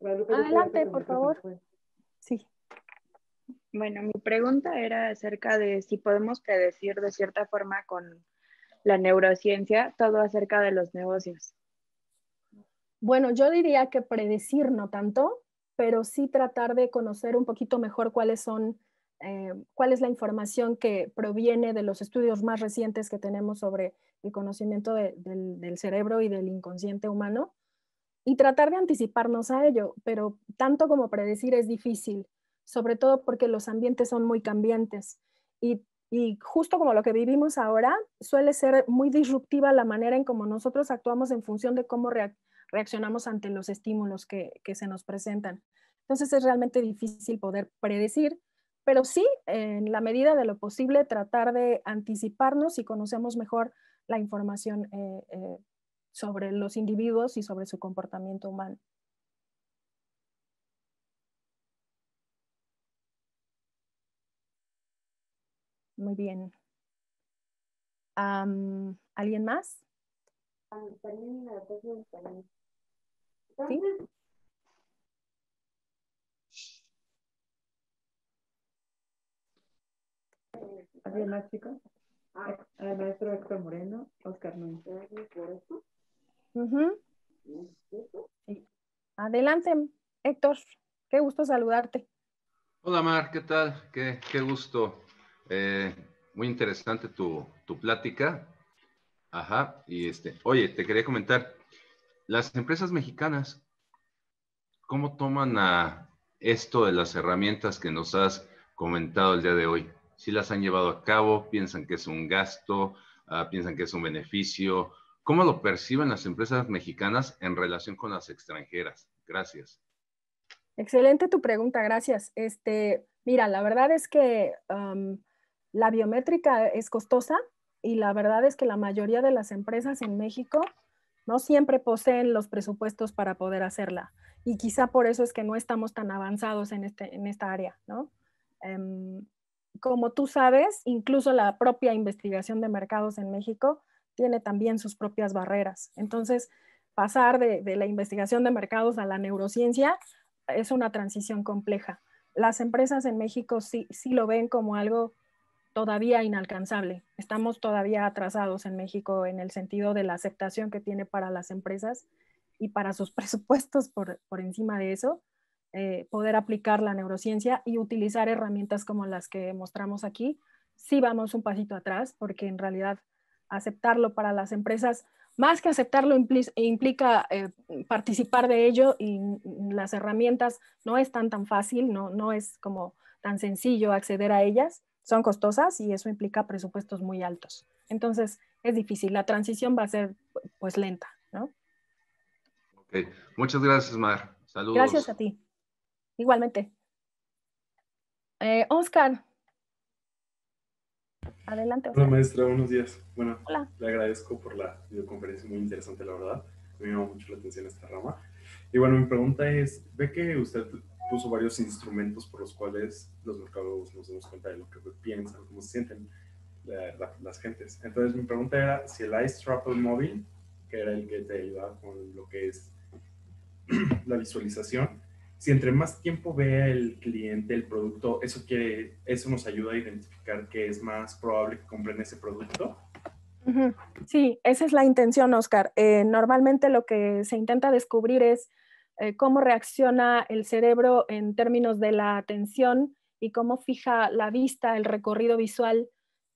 Adelante, por favor. Sí. Bueno, mi pregunta era acerca de si podemos predecir de cierta forma con la neurociencia todo acerca de los negocios. Bueno, yo diría que predecir no tanto, pero sí tratar de conocer un poquito mejor cuáles son, eh, cuál es la información que proviene de los estudios más recientes que tenemos sobre el conocimiento del, cerebro y del inconsciente humano y tratar de anticiparnos a ello, pero tanto como predecir es difícil, sobre todo porque los ambientes son muy cambiantes y, justo como lo que vivimos ahora, suele ser muy disruptiva la manera en cómo nosotros actuamos en función de cómo reaccionamos ante los estímulos que, que se nos presentan. Entonces es realmente difícil poder predecir, pero sí, en la medida de lo posible, tratar de anticiparnos y conocemos mejor la información eh, eh, sobre los individuos y sobre su comportamiento humano. Muy bien. ¿Alguien más? ¿Sí? ¿Alguien más, chicos? al maestro Héctor Moreno, Oscar Núñez. Adelante, Héctor. Qué gusto saludarte. Hola, Mar, ¿qué tal? Qué, qué gusto. Eh, muy interesante tu, tu, plática. Ajá, y este, oye, te quería comentar, las empresas mexicanas, ¿cómo toman a esto de las herramientas que nos has comentado el día de hoy? si las han llevado a cabo, piensan que es un gasto, ah, piensan que es un beneficio. ¿Cómo lo perciben las empresas mexicanas en relación con las extranjeras? Gracias. Excelente tu pregunta, gracias. Este, mira, la verdad es que la biométrica es costosa y la verdad es que la mayoría de las empresas en México no siempre poseen los presupuestos para poder hacerla. Y quizá por eso es que no estamos tan avanzados en, este, en esta área, ¿no? Em, como tú sabes, incluso la propia investigación de mercados en México tiene también sus propias barreras. Entonces, pasar de, la investigación de mercados a la neurociencia es una transición compleja. Las empresas en México sí, sí lo ven como algo todavía inalcanzable. Estamos todavía atrasados en México en el sentido de la aceptación que tiene para las empresas y para sus *laughs* presupuestos por, por encima de eso. Eh, poder aplicar la neurociencia y utilizar herramientas como las que mostramos aquí, sí vamos un pasito atrás, porque en realidad aceptarlo para las empresas, más que aceptarlo implica, eh, participar de ello y las herramientas no es tan tan fácil, no, no es como tan sencillo acceder a ellas, son costosas y eso implica presupuestos muy altos. Entonces es difícil, la transición va a ser pues lenta, ¿no? Ok, muchas gracias Mar. Saludos. Gracias a ti. Igualmente. Eh, Oscar. Adelante. Hola maestra, buenos días. Bueno, le agradezco por la videoconferencia, muy interesante la verdad. Me llama mucho la atención esta rama. Y bueno, mi pregunta es, ve que usted puso varios instrumentos por los cuales los mercados nos damos cuenta de lo que piensan, cómo se sienten las gentes. Entonces mi pregunta era si el Ice Trapper móvil, que era el que te ayudaba con lo que es *clears throat* la visualización, si entre más tiempo vea el cliente el producto, eso, quiere, eso nos ayuda a identificar que es más probable que compren ese producto. Sí, esa es la intención, Oscar. Eh, normalmente lo que se intenta descubrir es eh, cómo reacciona el cerebro en términos de la atención y cómo fija la vista, el recorrido visual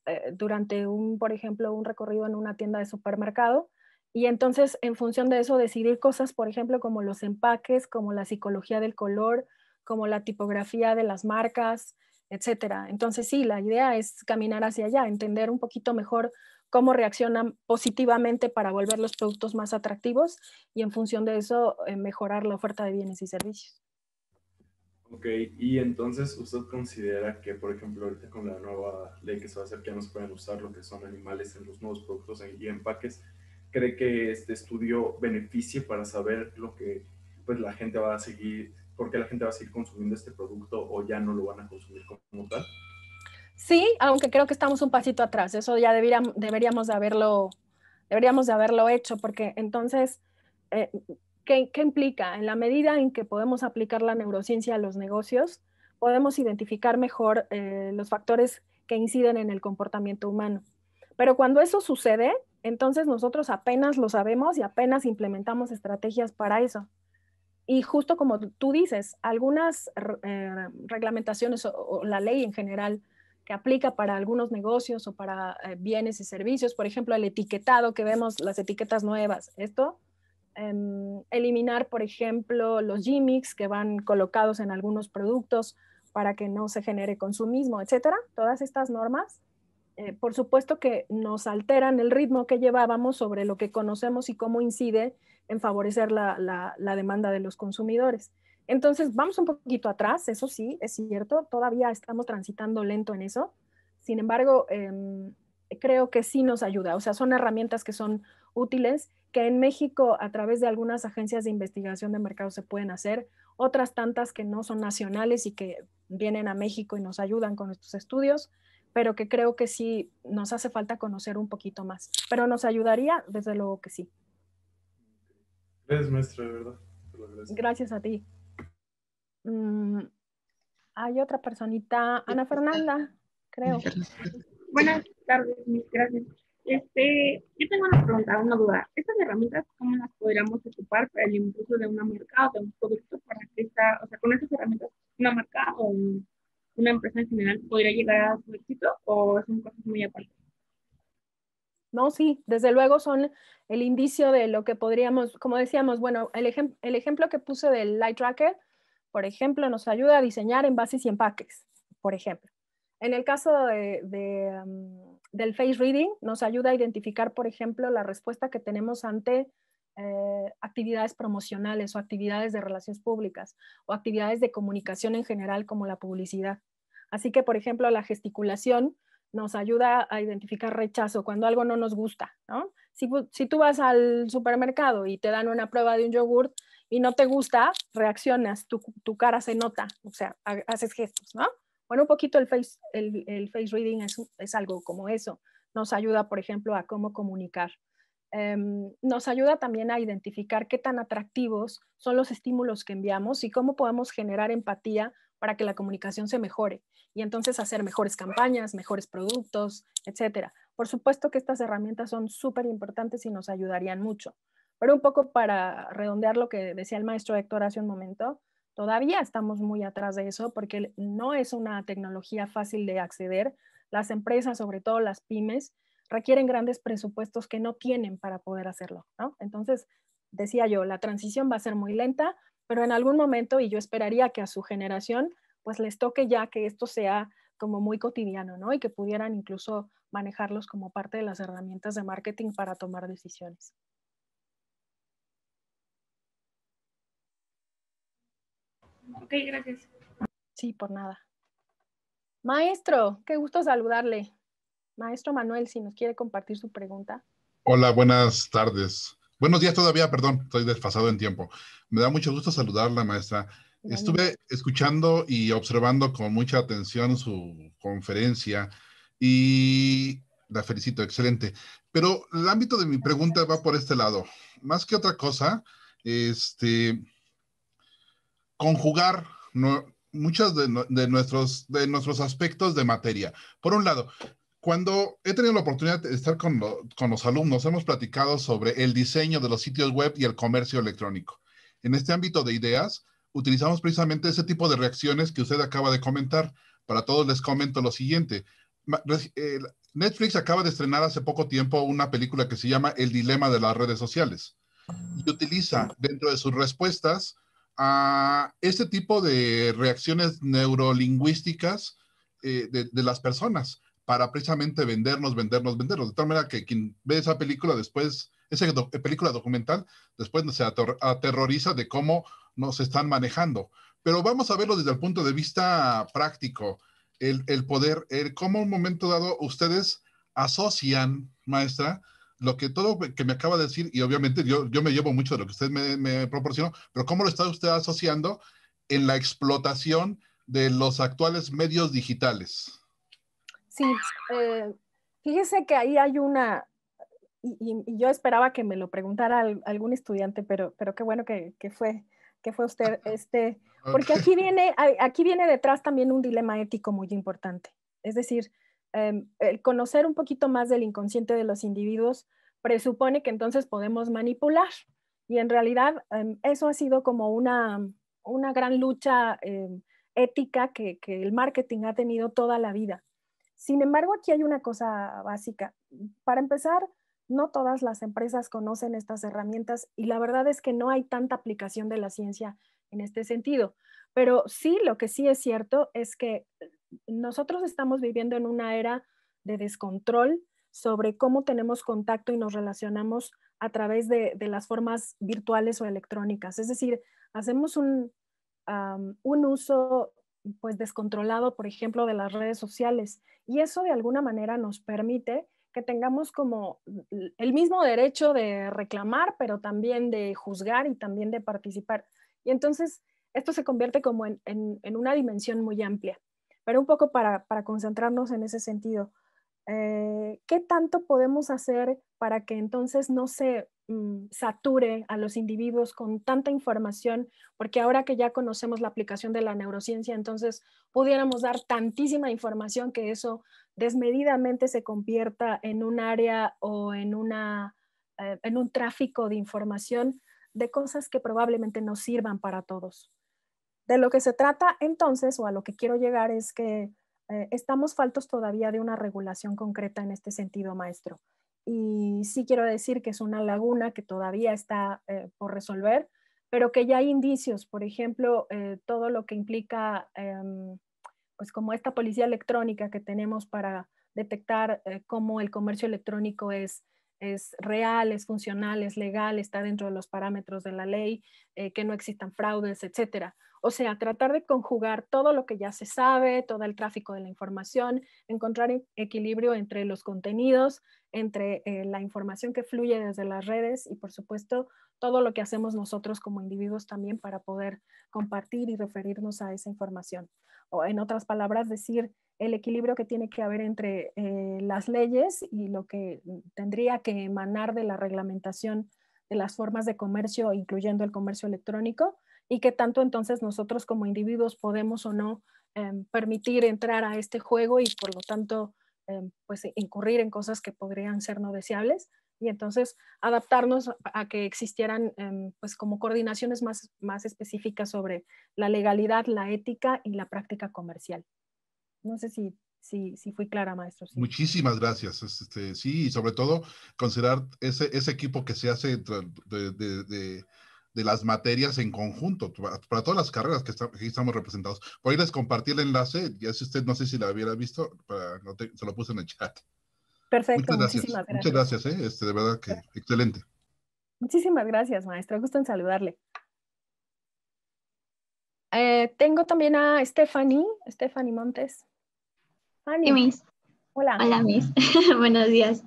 eh, durante un, por ejemplo, un recorrido en una tienda de supermercado y entonces, en función de eso, decidir cosas, por ejemplo, como los empaques, como la psicología del color, como la tipografía de las marcas, etcétera. Entonces, sí, la idea es caminar hacia allá, entender un poquito mejor cómo reaccionan positivamente para volver los productos más atractivos y en función de eso eh, mejorar la oferta de bienes y servicios. Ok, y entonces usted considera que, por ejemplo, ahorita con la nueva ley que se va a hacer, ya no se pueden usar lo que son animales en los nuevos productos y empaques, ¿cree que este estudio beneficie para saber lo que pues, la gente va a seguir, por qué la gente va a seguir consumiendo este producto o ya no lo van a consumir como tal? Sí, aunque creo que estamos un pasito atrás. Eso ya deberíamos, deberíamos de haberlo, deberíamos de haberlo hecho, porque entonces eh, ¿Qué, implica? En la medida en que podemos aplicar la neurociencia a los negocios, podemos identificar mejor eh, los factores que inciden en el comportamiento humano. Pero cuando eso sucede, entonces nosotros apenas lo sabemos y apenas implementamos estrategias para eso. Y justo como tú dices, algunas eh, reglamentaciones o, la ley en general que aplica para algunos negocios o para eh, bienes y servicios, por ejemplo, el etiquetado que vemos, las etiquetas nuevas, esto Em, eliminar, por ejemplo, los gimmicks que van colocados en algunos productos para que no se genere consumismo, etcétera. Todas estas normas, eh, por supuesto que nos alteran el ritmo que llevábamos sobre lo que conocemos y cómo incide en favorecer la, demanda de los consumidores. Entonces, vamos un poquito atrás, eso sí, es cierto, todavía estamos transitando lento en eso. Sin embargo, em, creo que sí nos ayuda, o sea, son herramientas que son útiles que en México a través de algunas agencias de investigación de mercado se pueden hacer, otras tantas que no son nacionales y que vienen a México y nos ayudan con estos estudios, pero que creo que sí nos hace falta conocer un poquito más. Pero nos ayudaría, desde luego que sí. Gracias, maestra, de verdad. Gracias a ti. Mm, hay otra personita, Ana Fernanda, creo. *laughs* Buenas tardes, gracias. Este, yo tengo una pregunta, una duda. ¿Estas herramientas cómo las podríamos ocupar para el impulso de una marca o de un producto para que esta, o sea, con estas herramientas una marca o una empresa en general podría llegar a o son cosas muy aparte? No, sí, desde luego son el indicio de lo que podríamos, como decíamos, bueno, el, el ejemplo que puse del Light Tracker, por ejemplo, nos ayuda a diseñar envases y empaques, por ejemplo. En el caso de, del face reading, nos ayuda a identificar, por ejemplo, la respuesta que tenemos ante eh, actividades promocionales o actividades de relaciones públicas o actividades de comunicación en general como la publicidad. Así que, por ejemplo, la gesticulación nos ayuda a identificar rechazo cuando algo no nos gusta. ¿no? Si, tú vas al supermercado y te dan una prueba de un yogurt y no te gusta, reaccionas, tu, tu cara se nota, o sea, haces gestos, ¿no? Bueno, un poquito el face, el, face reading es, algo como eso. Nos ayuda, por ejemplo, a cómo comunicar. Em, nos ayuda también a identificar qué tan atractivos son los estímulos que enviamos y cómo podemos generar empatía para que la comunicación se mejore y entonces hacer mejores campañas, mejores productos, etcétera. Por supuesto que estas herramientas son súper importantes y nos ayudarían mucho. Pero un poco para redondear lo que decía el maestro Héctor hace un momento, Todavía estamos muy atrás de eso porque no es una tecnología fácil de acceder. Las empresas, sobre todo las pymes, requieren grandes presupuestos que no tienen para poder hacerlo. Entonces, decía yo, la transición va a ser muy lenta, pero en algún momento, y yo esperaría que a su generación, pues les toque ya que esto sea como muy cotidiano, ¿no? Y que pudieran incluso manejarlos como parte de las herramientas de marketing para tomar decisiones. Ok, gracias. Sí, por nada. Maestro, qué gusto saludarle. Maestro Manuel, si nos quiere compartir su pregunta. Hola, buenas tardes. Buenos días todavía, perdón, estoy desfasado en tiempo. Me da mucho gusto saludarla, maestra. Estuve escuchando y observando con mucha atención su conferencia y la felicito, excelente. Pero el ámbito de mi pregunta va por este lado. Más que otra cosa, este, conjugar muchos de, nuestros, de nuestros aspectos de materia. Por un lado, cuando he tenido la oportunidad de estar con, los alumnos, hemos platicado sobre el diseño de los sitios web y el comercio electrónico. En este ámbito de ideas, utilizamos precisamente ese tipo de reacciones que usted acaba de comentar. Para todos les comento lo siguiente. Netflix acaba de estrenar hace poco tiempo una película que se llama El dilema de las redes sociales y utiliza dentro de sus respuestas a este tipo de reacciones neurolingüísticas eh, de, las personas para precisamente vendernos, vendernos, vendernos. De tal manera que quien ve esa película después, esa película documental, después se aterroriza de cómo nos están manejando. pero vamos a verlo desde el punto de vista práctico, el, poder, el cómo un momento dado ustedes asocian, maestra, lo que todo que me acaba de decir, y obviamente yo, yo me llevo mucho de lo que usted me proporcionó, pero cómo lo está usted asociando en la explotación de los actuales medios digitales. Sí, eh, fíjese que ahí hay una, y, yo esperaba que me lo preguntara algún estudiante, pero, pero qué bueno que, que fue que fue usted, *laughs* este, porque aquí viene, aquí viene detrás también un dilema ético muy importante. Es decir, em, el conocer un poquito más del inconsciente de los individuos presupone que entonces podemos manipular. Y en realidad em, eso ha sido como una, una gran lucha em, ética que, que el marketing ha tenido toda la vida. Sin embargo, aquí hay una cosa básica. Para empezar, no todas las empresas conocen estas herramientas y la verdad es que no hay tanta aplicación de la ciencia en este sentido. Pero sí, lo que sí es cierto es que nosotros estamos viviendo en una era de descontrol sobre cómo tenemos contacto y nos relacionamos a través de, las formas virtuales o electrónicas. Es decir, hacemos un, un uso pues descontrolado, por ejemplo, de las redes sociales y eso de alguna manera nos permite que tengamos como el mismo derecho de reclamar, pero también de juzgar y también de participar. Y entonces esto se convierte como en, una dimensión muy amplia. Pero un poco para, concentrarnos en ese sentido, eh, ¿qué tanto podemos hacer para que entonces no se mm, sature a los individuos con tanta información? Porque ahora que ya conocemos la aplicación de la neurociencia, entonces pudiéramos dar tantísima información que eso desmedidamente se convierta en un área o en, una, eh, en un tráfico de información de cosas que probablemente no sirvan para todos. De lo que se trata entonces, o a lo que quiero llegar, es que eh, estamos faltos todavía de una regulación concreta en este sentido, maestro. Y sí quiero decir que es una laguna que todavía está eh, por resolver, pero que ya hay indicios, por ejemplo, todo lo que implica em, pues como esta policía electrónica que tenemos para detectar eh, cómo el comercio electrónico es, es real, es funcional, es legal, está dentro de los parámetros de la ley, eh, que no existan fraudes, etcétera. O sea, tratar de conjugar todo lo que ya se sabe, todo el tráfico de la información, encontrar equilibrio entre los contenidos, entre eh, la información que fluye desde las redes y, por supuesto, todo lo que hacemos nosotros como individuos también para poder compartir y referirnos a esa información. O en otras palabras, decir el equilibrio que tiene que haber entre eh, las leyes y lo que tendría que emanar de la reglamentación de las formas de comercio, incluyendo el comercio electrónico, y que tanto entonces nosotros como individuos podemos o no em, permitir entrar a este juego y por lo tanto em, pues incurrir en cosas que podrían ser no deseables y entonces adaptarnos a que existieran em, pues como coordinaciones más, más específicas sobre la legalidad, la ética y la práctica comercial. No sé si, si, si fui clara, maestro. Muchísimas gracias. Este, sí, y sobre todo considerar ese, ese equipo que se hace de, de, de, de las materias en conjunto, para, todas las carreras que, aquí estamos representados. Voy a les compartir el enlace, ya si usted no sé si la hubiera visto, para, se lo puse en el chat. Perfecto, muchas gracias. muchísimas gracias. Muchas gracias, ¿eh? este, de verdad que excelente. Muchísimas gracias, maestro. Gusto en saludarle. Eh, tengo también a Stephanie, Stephanie Montes. Fanny. Miss. Hola. Hola, Miss. *laughs* Buenos días.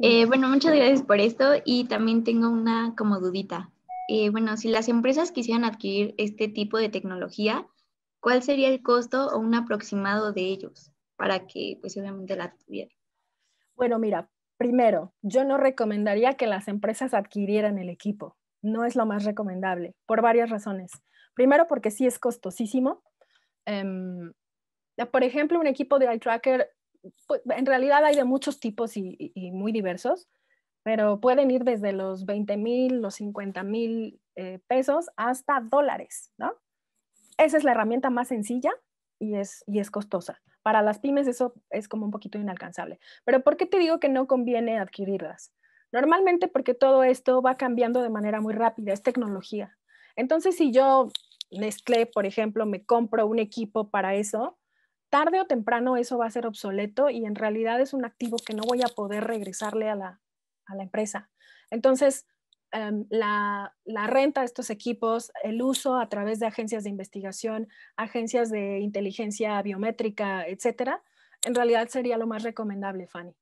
Eh, bueno, muchas gracias por esto y también tengo una como dudita. Eh, bueno, si las empresas quisieran adquirir este tipo de tecnología, ¿cuál sería el costo o un aproximado de ellos para que pues obviamente la tuvieran? Bueno, mira, primero, yo no recomendaría que las empresas adquirieran el equipo. No es lo más recomendable, por varias razones. Primero, porque sí es costosísimo. Em, por ejemplo, un equipo de eye tracker, pues, en realidad hay de muchos tipos y, muy diversos, pero pueden ir desde los 20 mil, los 50 mil eh, pesos hasta dólares, ¿no? Esa es la herramienta más sencilla y es, y es costosa. Para las pymes eso es como un poquito inalcanzable. Pero ¿por qué te digo que no conviene adquirirlas? Normalmente porque todo esto va cambiando de manera muy rápida, es tecnología. Entonces, si yo, Nestlé, por ejemplo, me compro un equipo para eso, tarde o temprano eso va a ser obsoleto y en realidad es un activo que no voy a poder regresarle a la, a la empresa. Entonces, em, la, renta de estos equipos, el uso a través de agencias de investigación, agencias de inteligencia biométrica, etcétera, en realidad sería lo más recomendable, Fanny.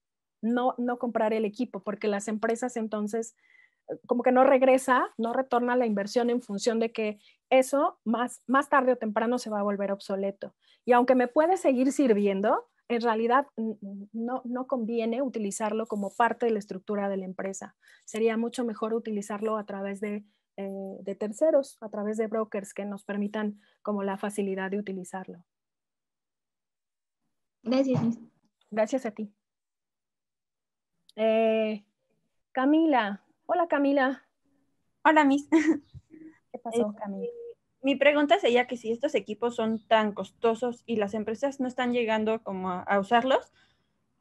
No, no comprar el equipo, porque las empresas entonces como que no regresa, no retorna la inversión en función de que eso más, más tarde o temprano se va a volver obsoleto. Y aunque me puede seguir sirviendo, en realidad no, no conviene utilizarlo como parte de la estructura de la empresa. Sería mucho mejor utilizarlo a través de, eh, de terceros, a través de brokers que nos permitan como la facilidad de utilizarlo. Gracias. Gracias a ti. Eh, Camila, Hola Camila. Hola Miss. ¿Qué pasó este, Camila? Mi pregunta sería que si estos equipos son tan costosos y las empresas no están llegando como a, usarlos,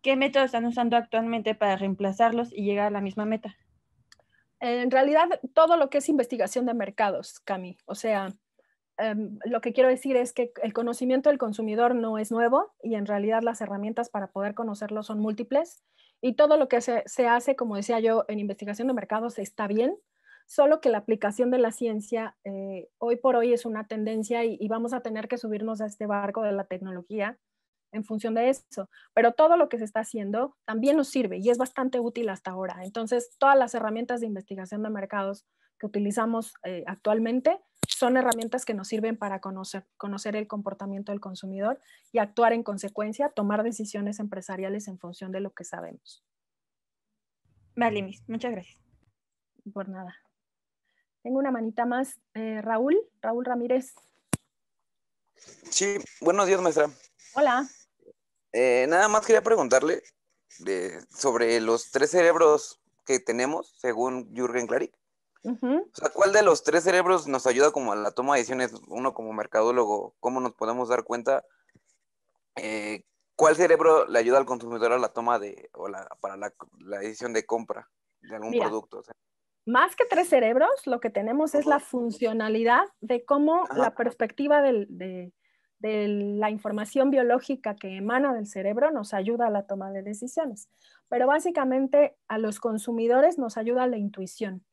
¿qué métodos están usando actualmente para reemplazarlos y llegar a la misma meta? En realidad, todo lo que es investigación de mercados, Cami. O sea, em, lo que quiero decir es que el conocimiento del consumidor no es nuevo y en realidad las herramientas para poder conocerlo son múltiples y todo lo que se, hace, como decía yo, en investigación de mercados está bien, solo que la aplicación de la ciencia eh, hoy por hoy es una tendencia y, vamos a tener que subirnos a este barco de la tecnología en función de eso. Pero todo lo que se está haciendo también nos sirve y es bastante útil hasta ahora. Entonces, todas las herramientas de investigación de mercados que utilizamos eh, actualmente son herramientas que nos sirven para conocer, conocer el comportamiento del consumidor y actuar en consecuencia, tomar decisiones empresariales en función de lo que sabemos. Vale, Miss, muchas gracias. Por nada. Tengo una manita más. Eh, Raúl, Raúl Ramírez. Sí, buenos días, maestra. Hola. Eh, nada más quería preguntarle sobre los tres cerebros que tenemos, según Jürgen Klarik. O sea, ¿cuál de los tres cerebros nos ayuda como a la toma de decisiones? Uno como mercadólogo, ¿cómo nos podemos dar cuenta? Eh, ¿Cuál cerebro le ayuda al consumidor a la toma de, o la, para la, decisión de compra de algún producto? Más que tres cerebros, lo que tenemos es la funcionalidad de cómo la perspectiva de, de la información biológica que emana del cerebro nos ayuda a la toma de decisiones. Pero básicamente a los consumidores nos ayuda la intuición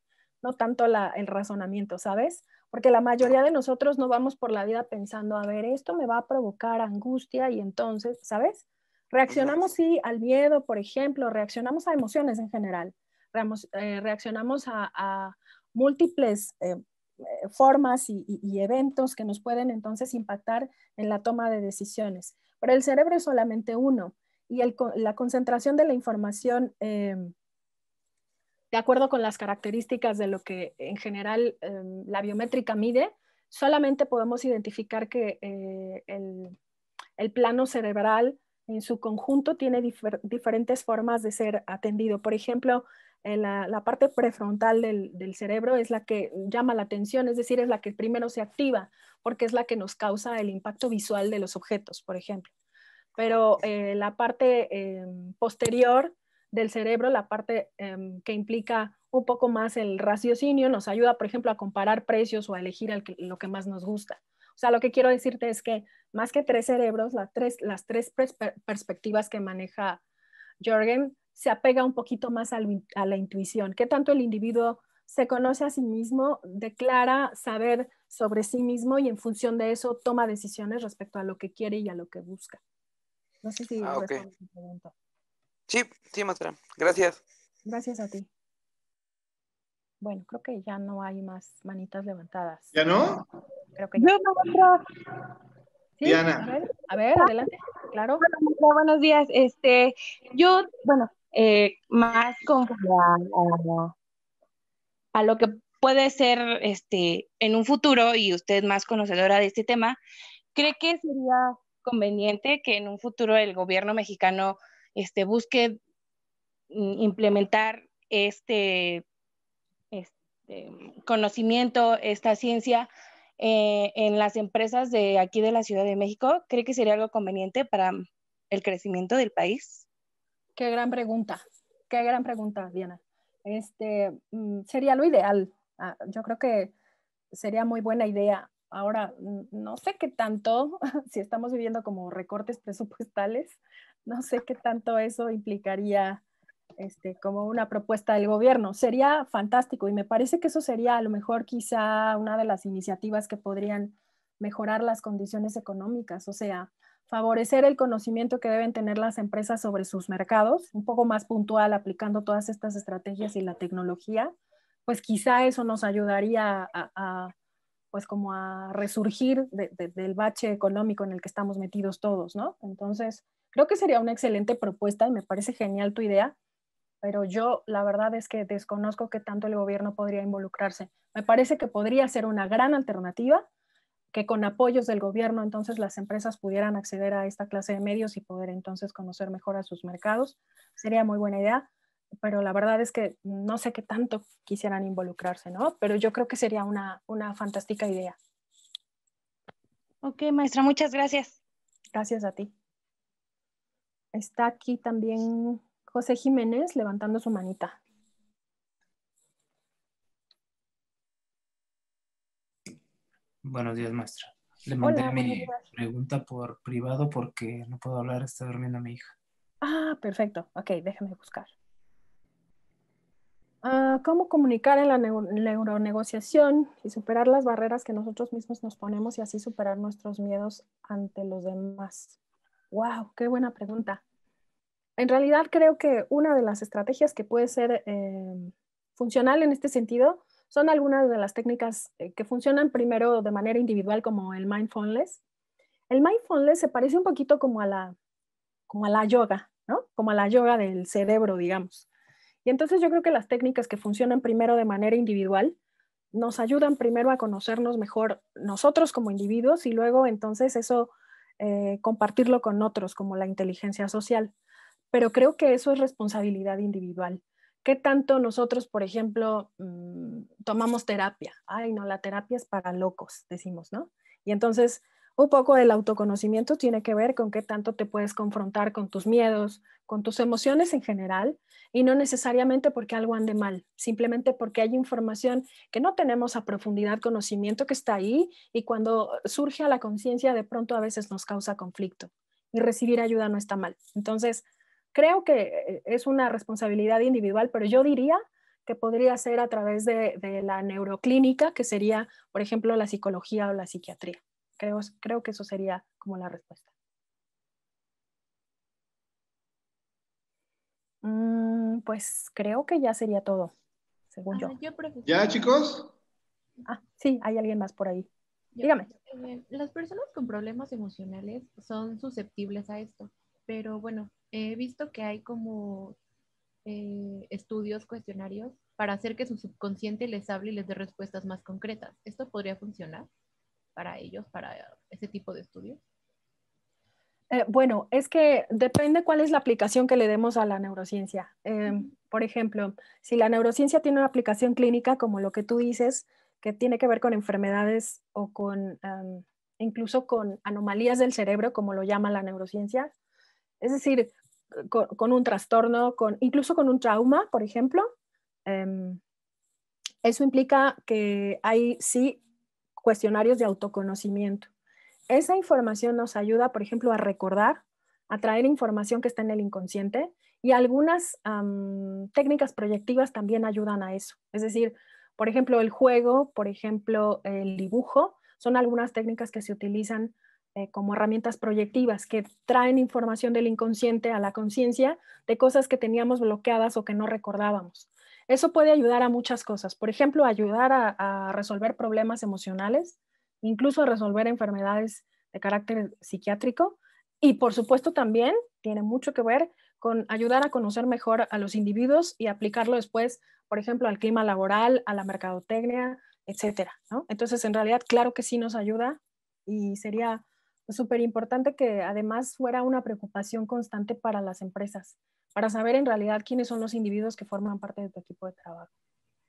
no tanto el razonamiento, ¿sabes? Porque la mayoría de nosotros no vamos por la vida pensando, a ver, esto me va a provocar angustia y entonces, ¿sabes? Reaccionamos sí al miedo, por ejemplo, reaccionamos a emociones en general, reaccionamos a, múltiples eh, eh, formas y, eventos que nos pueden entonces impactar en la toma de decisiones. Pero el cerebro es solamente uno y la concentración de la información de acuerdo con las características de lo que en general em, la biométrica mide, solamente podemos identificar que eh, el, plano cerebral en su conjunto tiene diferentes formas de ser atendido. Por ejemplo, la, parte prefrontal del, cerebro es la que llama la atención, es decir, es la que primero se activa, porque es la que nos causa el impacto visual de los objetos, por ejemplo. Pero eh, la parte em, posterior del cerebro, la parte em, que implica un poco más el raciocinio, nos ayuda, por ejemplo, a comparar precios o a elegir lo que más nos gusta. O sea, lo que quiero decirte es que más que tres cerebros, las tres, las tres perspectivas que maneja Jorgen se apega un poquito más a, a la intuición. ¿Qué tanto el individuo se conoce a sí mismo, declara saber sobre sí mismo y en función de eso toma decisiones respecto a lo que quiere y a lo que busca? No sé si ah, okay. pregunta. Sí, sí, maestra. Gracias. Gracias a ti. Bueno, creo que ya no hay más manitas levantadas. ¿Ya no? Creo que ya. No, ¿Sí? Diana. A ver, adelante. Claro. buenos días. Este, yo, bueno, eh, más a, lo que puede ser este en un futuro y usted más conocedora de este tema, ¿cree que sería conveniente que en un futuro el gobierno mexicano este, busque mm, implementar este, este, conocimiento, esta ciencia eh, en las empresas de aquí de la Ciudad de México? ¿Cree que sería algo conveniente para el crecimiento del país? Qué gran pregunta, qué gran pregunta, Diana. Este, mm, sería lo ideal. Ah, yo creo que sería muy buena idea. Ahora, no sé qué tanto, *laughs* si estamos viviendo como recortes presupuestales, no sé qué tanto eso implicaría este, como una propuesta del gobierno. Sería fantástico y me parece que eso sería a lo mejor quizá una de las iniciativas que podrían mejorar las condiciones económicas, o sea, favorecer el conocimiento que deben tener las empresas sobre sus mercados, un poco más puntual aplicando todas estas estrategias y la tecnología, pues quizá eso nos ayudaría a, pues como a resurgir del bache económico en el que estamos metidos todos, ¿no? Entonces, creo que sería una excelente propuesta y me parece genial tu idea pero yo la verdad es que desconozco que tanto el gobierno podría involucrarse. Me parece que podría ser una gran alternativa que con apoyos del gobierno entonces las empresas pudieran acceder a esta clase de medios y poder entonces conocer mejor a sus mercados. Sería muy buena idea, pero la verdad es que no sé qué tanto quisieran involucrarse, ¿no? Pero yo creo que sería una, una fantástica idea. Ok, maestra, muchas gracias. Gracias a ti. Está aquí también José Jiménez levantando su manita. Buenos días, maestra. Le mandé mi pregunta por privado porque no puedo hablar, está durmiendo mi hija. Ah, perfecto. Ok, déjame buscar. Ah, ¿Cómo comunicar en la neuronegociación y superar las barreras que nosotros mismos nos ponemos y así superar nuestros miedos ante los demás? ¡Wow! ¡Qué buena pregunta! en realidad creo que una de las estrategias que puede ser eh, funcional en este sentido son algunas de las técnicas eh, que funcionan primero de manera individual como el mindfulness. El mindfulness se parece un poquito como a la, como a la yoga, ¿no? Como a la yoga del cerebro, digamos. Y entonces yo creo que las técnicas que funcionan primero de manera individual nos ayudan primero a conocernos mejor nosotros como individuos y luego entonces eso eh, compartirlo con otros como la inteligencia social pero creo que eso es responsabilidad individual. ¿Qué tanto nosotros, por ejemplo, mm, tomamos terapia? Ay, no, la terapia es para locos, decimos, ¿no? Y entonces, un poco el autoconocimiento tiene que ver con qué tanto te puedes confrontar con tus miedos, con tus emociones en general, y no necesariamente porque algo ande mal, simplemente porque hay información que no tenemos a profundidad, conocimiento que está ahí, y cuando surge a la conciencia, de pronto a veces nos causa conflicto. Y recibir ayuda no está mal. Entonces, Creo que eh, es una responsabilidad individual, pero yo diría que podría ser a través de, la neuroclínica, que sería, por ejemplo, la psicología o la psiquiatría. Creo, creo que eso sería como la respuesta. Mm, pues creo que ya sería todo, según yo. ¿Ya, chicos? Ah, sí, hay alguien más por ahí. Dígame. Eh, las personas con problemas emocionales son susceptibles a esto, pero bueno, he visto que hay como eh, estudios, cuestionarios, para hacer que su subconsciente les hable y les dé respuestas más concretas. ¿Esto podría funcionar para ellos, para ese tipo de estudios? Eh, bueno, es que depende cuál es la aplicación que le demos a la neurociencia. Em, por ejemplo, si la neurociencia tiene una aplicación clínica, como lo que tú dices, que tiene que ver con enfermedades o con incluso con anomalías del cerebro, como lo llama la neurociencia, es decir, con, un trastorno, incluso con un trauma, por ejemplo. Em, eso implica que hay sí cuestionarios de autoconocimiento. Esa información nos ayuda, por ejemplo, a recordar, a traer información que está en el inconsciente y algunas técnicas proyectivas también ayudan a eso. Es decir, por ejemplo, el juego, por ejemplo, el dibujo, son algunas técnicas que se utilizan eh, como herramientas proyectivas que traen información del inconsciente a la conciencia de cosas que teníamos bloqueadas o que no recordábamos. Eso puede ayudar a muchas cosas. Por ejemplo, ayudar a, resolver problemas emocionales, incluso a resolver enfermedades de carácter psiquiátrico. Y por supuesto también tiene mucho que ver con ayudar a conocer mejor a los individuos y aplicarlo después, por ejemplo, al clima laboral, a la mercadotecnia, etcétera. Entonces, en realidad, claro que sí nos ayuda y sería súper importante que además fuera una preocupación constante para las empresas, para saber en realidad quiénes son los individuos que forman parte de tu equipo de trabajo.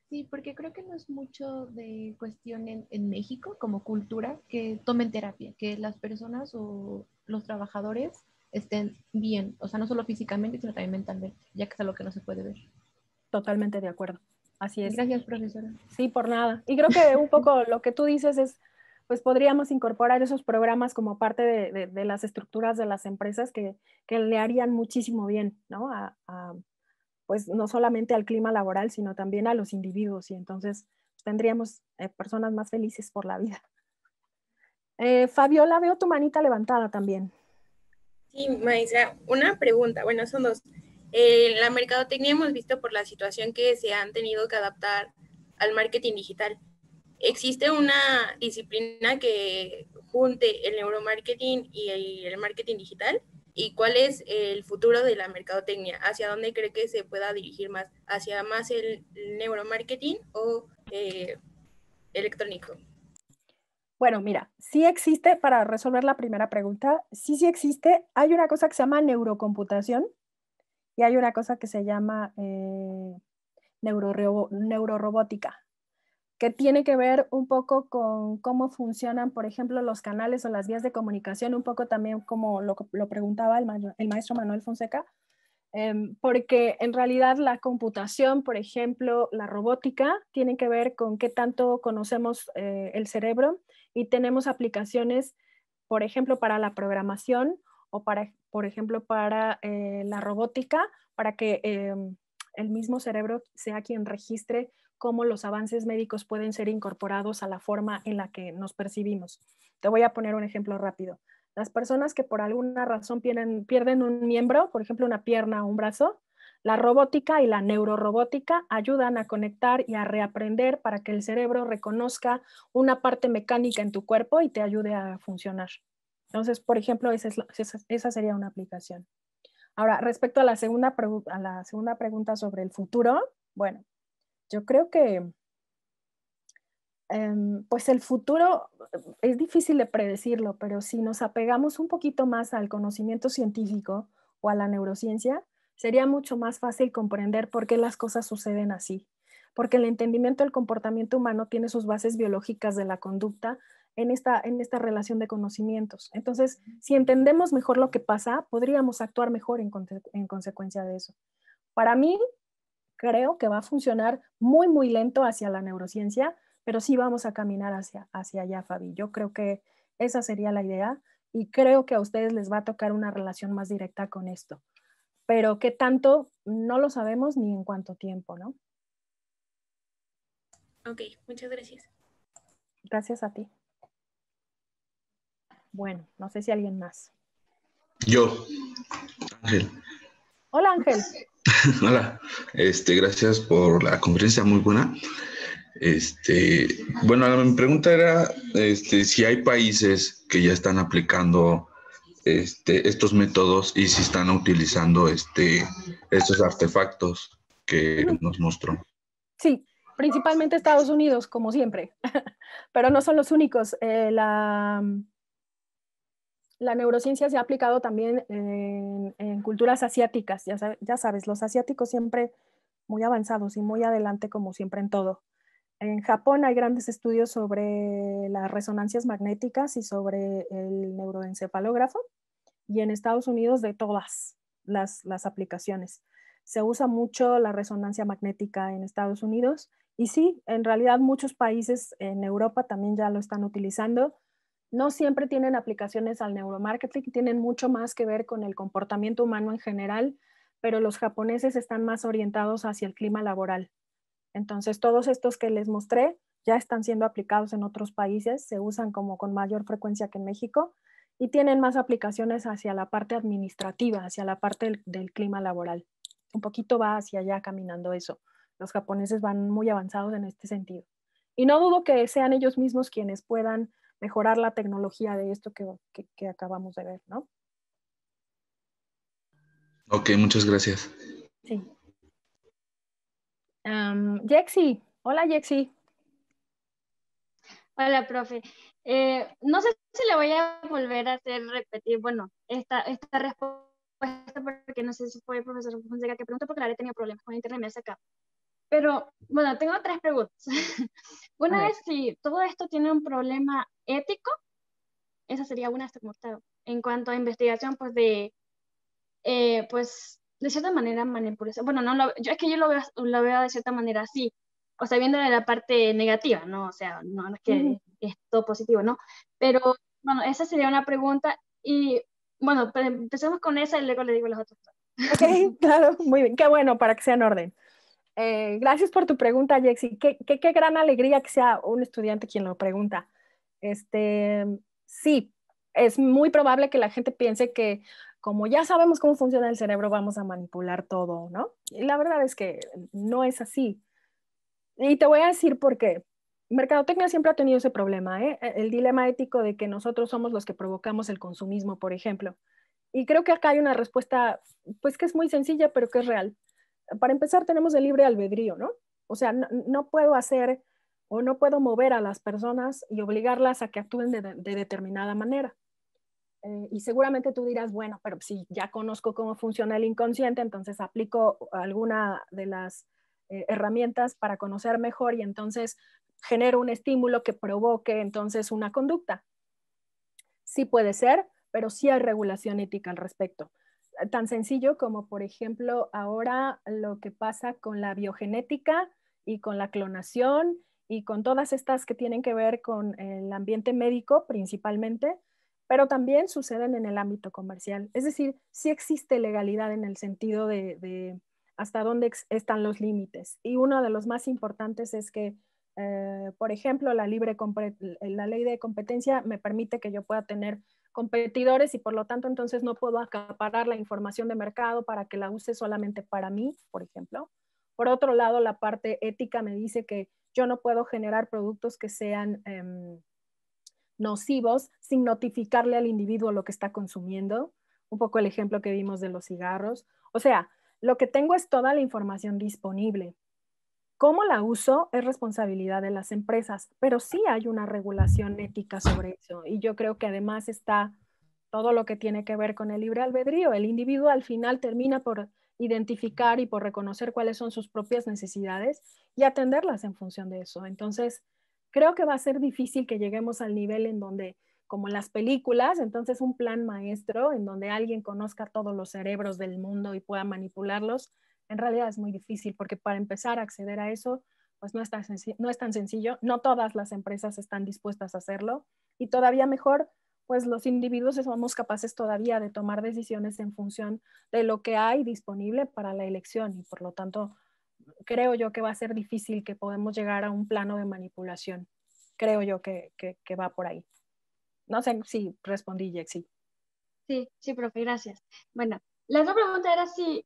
Sí, porque creo que no es mucho de cuestión en, en, México como cultura que tomen terapia, que las personas o los trabajadores estén bien, o sea, no solo físicamente, sino también mentalmente, ya que es algo que no se puede ver. Totalmente de acuerdo. Así es. Gracias, profesora. Sí, por nada. Y creo que un poco lo que tú dices es pues podríamos incorporar esos programas como parte de, las estructuras de las empresas que, le harían muchísimo bien, ¿no? A, pues no solamente al clima laboral, sino también a los individuos y entonces tendríamos eh, personas más felices por la vida. Eh, Fabiola, veo tu manita levantada también. Sí, maestra, una pregunta, bueno, son dos. En la mercadotecnia hemos visto por la situación que se han tenido que adaptar al marketing digital. ¿Existe una disciplina que junte el neuromarketing y el marketing digital? ¿Y cuál es el futuro de la mercadotecnia? ¿Hacia dónde cree que se pueda dirigir más? ¿Hacia más el neuromarketing o eh, electrónico? Bueno, mira, sí existe, para resolver la primera pregunta, sí, sí existe. Hay una cosa que se llama neurocomputación y hay una cosa que se llama eh, neurorobótica que tiene que ver un poco con cómo funcionan, por ejemplo, los canales o las vías de comunicación, un poco también como lo, lo preguntaba el, maestro Manuel Fonseca, em, porque en realidad la computación, por ejemplo, la robótica, tiene que ver con qué tanto conocemos eh, el cerebro y tenemos aplicaciones, por ejemplo, para la programación o para, por ejemplo, para eh, la robótica, para que em, el mismo cerebro sea quien registre cómo los avances médicos pueden ser incorporados a la forma en la que nos percibimos. Te voy a poner un ejemplo rápido. Las personas que por alguna razón pierden, un miembro, por ejemplo una pierna o un brazo, la robótica y la neurorobótica ayudan a conectar y a reaprender para que el cerebro reconozca una parte mecánica en tu cuerpo y te ayude a funcionar. Entonces, por ejemplo, esa, esa sería una aplicación. Ahora, respecto a la, segunda a la segunda pregunta sobre el futuro, bueno, yo creo que em, pues el futuro es difícil de predecirlo, pero si nos apegamos un poquito más al conocimiento científico o a la neurociencia, sería mucho más fácil comprender por qué las cosas suceden así, porque el entendimiento del comportamiento humano tiene sus bases biológicas de la conducta en esta, en esta relación de conocimientos. Entonces, si entendemos mejor lo que pasa, podríamos actuar mejor en, en consecuencia de eso. Para mí, creo que va a funcionar muy, muy lento hacia la neurociencia, pero sí vamos a caminar hacia, hacia allá, Fabi. Yo creo que esa sería la idea y creo que a ustedes les va a tocar una relación más directa con esto. Pero qué tanto, no lo sabemos ni en cuánto tiempo, ¿no? Ok, muchas gracias. Gracias a ti. Bueno, no sé si alguien más. Yo, Ángel. Hola, Ángel. *laughs* Hola, este, gracias por la conferencia muy buena. Este, bueno, mi pregunta era este, si hay países que ya están aplicando este, estos métodos y si están utilizando este, estos artefactos que nos mostró. Sí, principalmente Estados Unidos, como siempre, *laughs* pero no son los únicos. Eh, la, la neurociencia se ha aplicado también en, culturas asiáticas. Ya, sabes, los asiáticos siempre muy avanzados y muy adelante como siempre en todo. En Japón hay grandes estudios sobre las resonancias magnéticas y sobre el neuroencefalógrafo y en Estados Unidos de todas las, las aplicaciones. Se usa mucho la resonancia magnética en Estados Unidos y sí, en realidad muchos países en Europa también ya lo están utilizando no siempre tienen aplicaciones al neuromarketing, tienen mucho más que ver con el comportamiento humano en general, pero los japoneses están más orientados hacia el clima laboral. Entonces, todos estos que les mostré ya están siendo aplicados en otros países, se usan como con mayor frecuencia que en México y tienen más aplicaciones hacia la parte administrativa, hacia la parte del, clima laboral. Un poquito va hacia allá caminando eso. Los japoneses van muy avanzados en este sentido. Y no dudo que sean ellos mismos quienes puedan mejorar la tecnología de esto que, acabamos de ver, ¿no? Ok, muchas gracias. Sí. Jexi, hola Jexi. Hola, profe. Eh, no sé si le voy a volver a hacer repetir, bueno, esta, esta respuesta, porque no sé si fue el profesor Fonseca que preguntó, porque la he tenido problemas con internet, me hace acá. Pero, bueno, tengo tres preguntas. *laughs* una es si todo esto tiene un problema ético, esa sería una hasta como En cuanto a investigación, pues de, eh, pues, de cierta manera manipulación. Bueno, no lo, yo es que yo lo veo, lo veo de cierta manera así, o sea, viendo la parte negativa, ¿no? O sea, no, es que es todo positivo, ¿no? Pero, bueno, esa sería una pregunta y, bueno, pues, empecemos con esa y luego le digo las otras. Ok, *laughs* claro, muy bien. Qué bueno para que sea en orden. Eh, gracias por tu pregunta, Jexi. Qué, qué, gran alegría que sea un estudiante quien lo pregunta. Este, sí, es muy probable que la gente piense que como ya sabemos cómo funciona el cerebro, vamos a manipular todo, ¿no? Y la verdad es que no es así. Y te voy a decir por qué. Mercadotecnia siempre ha tenido ese problema, ¿eh? el dilema ético de que nosotros somos los que provocamos el consumismo, por ejemplo. Y creo que acá hay una respuesta, pues que es muy sencilla, pero que es real para empezar tenemos el libre albedrío, ¿no? O sea, no, puedo hacer o no puedo mover a las personas y obligarlas a que actúen de, determinada manera. Eh, y seguramente tú dirás, bueno, pero si ya conozco cómo funciona el inconsciente, entonces aplico alguna de las eh, herramientas para conocer mejor y entonces genero un estímulo que provoque entonces una conducta. Sí puede ser, pero sí hay regulación ética al respecto tan sencillo como, por ejemplo, ahora lo que pasa con la biogenética y con la clonación y con todas estas que tienen que ver con el ambiente médico principalmente, pero también suceden en el ámbito comercial. Es decir, sí existe legalidad en el sentido de, hasta dónde están los límites. Y uno de los más importantes es que, eh, por ejemplo, la, libre la ley de competencia me permite que yo pueda tener competidores y por lo tanto entonces no puedo acaparar la información de mercado para que la use solamente para mí, por ejemplo. Por otro lado, la parte ética me dice que yo no puedo generar productos que sean em, nocivos sin notificarle al individuo lo que está consumiendo. Un poco el ejemplo que vimos de los cigarros. O sea, lo que tengo es toda la información disponible. Cómo la uso es responsabilidad de las empresas, pero sí hay una regulación ética sobre eso. Y yo creo que además está todo lo que tiene que ver con el libre albedrío. El individuo al final termina por identificar y por reconocer cuáles son sus propias necesidades y atenderlas en función de eso. Entonces, creo que va a ser difícil que lleguemos al nivel en donde, como las películas, entonces un plan maestro en donde alguien conozca todos los cerebros del mundo y pueda manipularlos, en realidad es muy difícil porque para empezar a acceder a eso, pues no es, tan no es tan sencillo. No todas las empresas están dispuestas a hacerlo y todavía mejor, pues los individuos somos capaces todavía de tomar decisiones en función de lo que hay disponible para la elección y por lo tanto creo yo que va a ser difícil que podamos llegar a un plano de manipulación. Creo yo que, que, va por ahí. No sé si respondí, Jexi. Sí, sí, profe, gracias. Bueno, la otra pregunta era si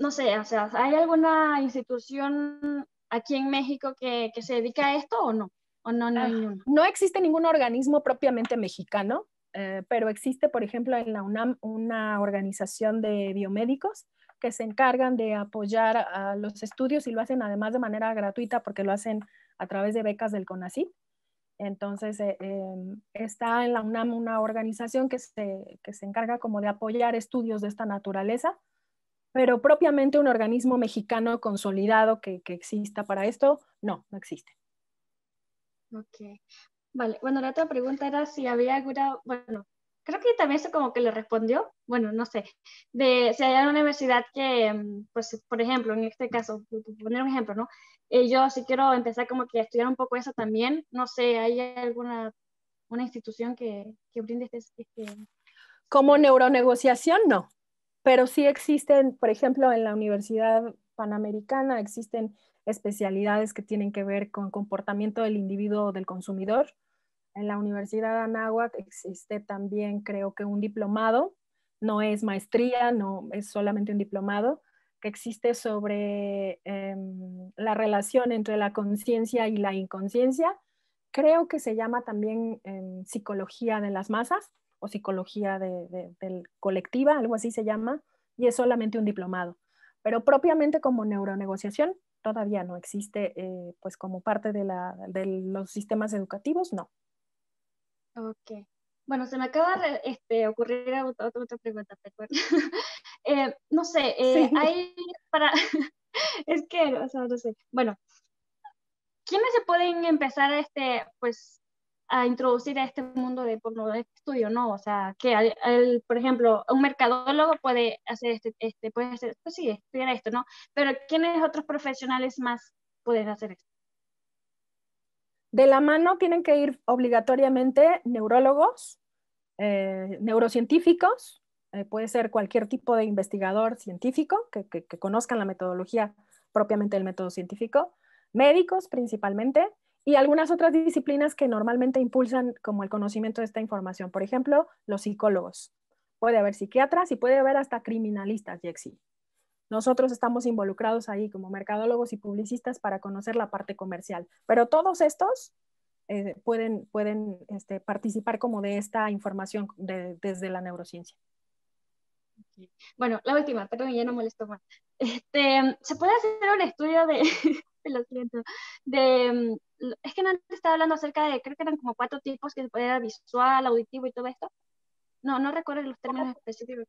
no sé, o sea, ¿hay alguna institución aquí en México que, se dedica a esto o no? ¿O no, no, ah, no existe ningún organismo propiamente mexicano, eh, pero existe, por ejemplo, en la UNAM una organización de biomédicos que se encargan de apoyar a los estudios y lo hacen además de manera gratuita porque lo hacen a través de becas del CONACYT. Entonces, eh, em, está en la UNAM una organización que se, que se encarga como de apoyar estudios de esta naturaleza pero propiamente un organismo mexicano consolidado que, exista para esto, no, no existe. Ok. Vale, bueno, la otra pregunta era si había alguna, bueno, creo que también eso como que le respondió, bueno, no sé, de si hay una universidad que, mm, pues, por ejemplo, en este caso, poner un ejemplo, ¿no? Eh, yo si quiero empezar como que a estudiar un poco eso también, no sé, ¿hay alguna una institución que, que brinde este, este... Como neuronegociación, no pero sí existen, por ejemplo, en la Universidad Panamericana existen especialidades que tienen que ver con comportamiento del individuo del consumidor. En la Universidad Anáhuac existe también, creo que un diplomado, no es maestría, no es solamente un diplomado, que existe sobre em, la relación entre la conciencia y la inconsciencia. Creo que se llama también em, psicología de las masas o psicología de, del colectiva, algo así se llama, y es solamente un diplomado. Pero propiamente como neuronegociación todavía no existe, eh, pues como parte de, la, de, los sistemas educativos, no. Ok. Bueno, se me acaba de este, ocurrir otra, otra pregunta, *laughs* eh, no sé, eh, hay para... *laughs* es que, o sea, no sé. Bueno, ¿quiénes se pueden empezar este, pues, a introducir a este mundo de, de estudio, ¿no? O sea, que, el, por ejemplo, un mercadólogo puede hacer este, este puede hacer, pues sí, estudiar esto, ¿no? Pero ¿quiénes otros profesionales más pueden hacer esto? De la mano tienen que ir obligatoriamente neurólogos, eh, neurocientíficos, eh, puede ser cualquier tipo de investigador científico que, que, que conozcan la metodología propiamente del método científico, médicos principalmente, y algunas otras disciplinas que normalmente impulsan como el conocimiento de esta información. Por ejemplo, los psicólogos. Puede haber psiquiatras y puede haber hasta criminalistas, Jexi. Nosotros estamos involucrados ahí como mercadólogos y publicistas para conocer la parte comercial, pero todos estos eh, pueden, pueden este, participar como de esta información desde la neurociencia. Bueno, la última, perdón, ya no molesto más. Este, ¿Se puede hacer un estudio de, *laughs* *laughs* lo siento, de, es que no estaba hablando acerca de, creo que eran como cuatro tipos que se podía visual, auditivo y todo esto? No, no recuerdo los términos específicos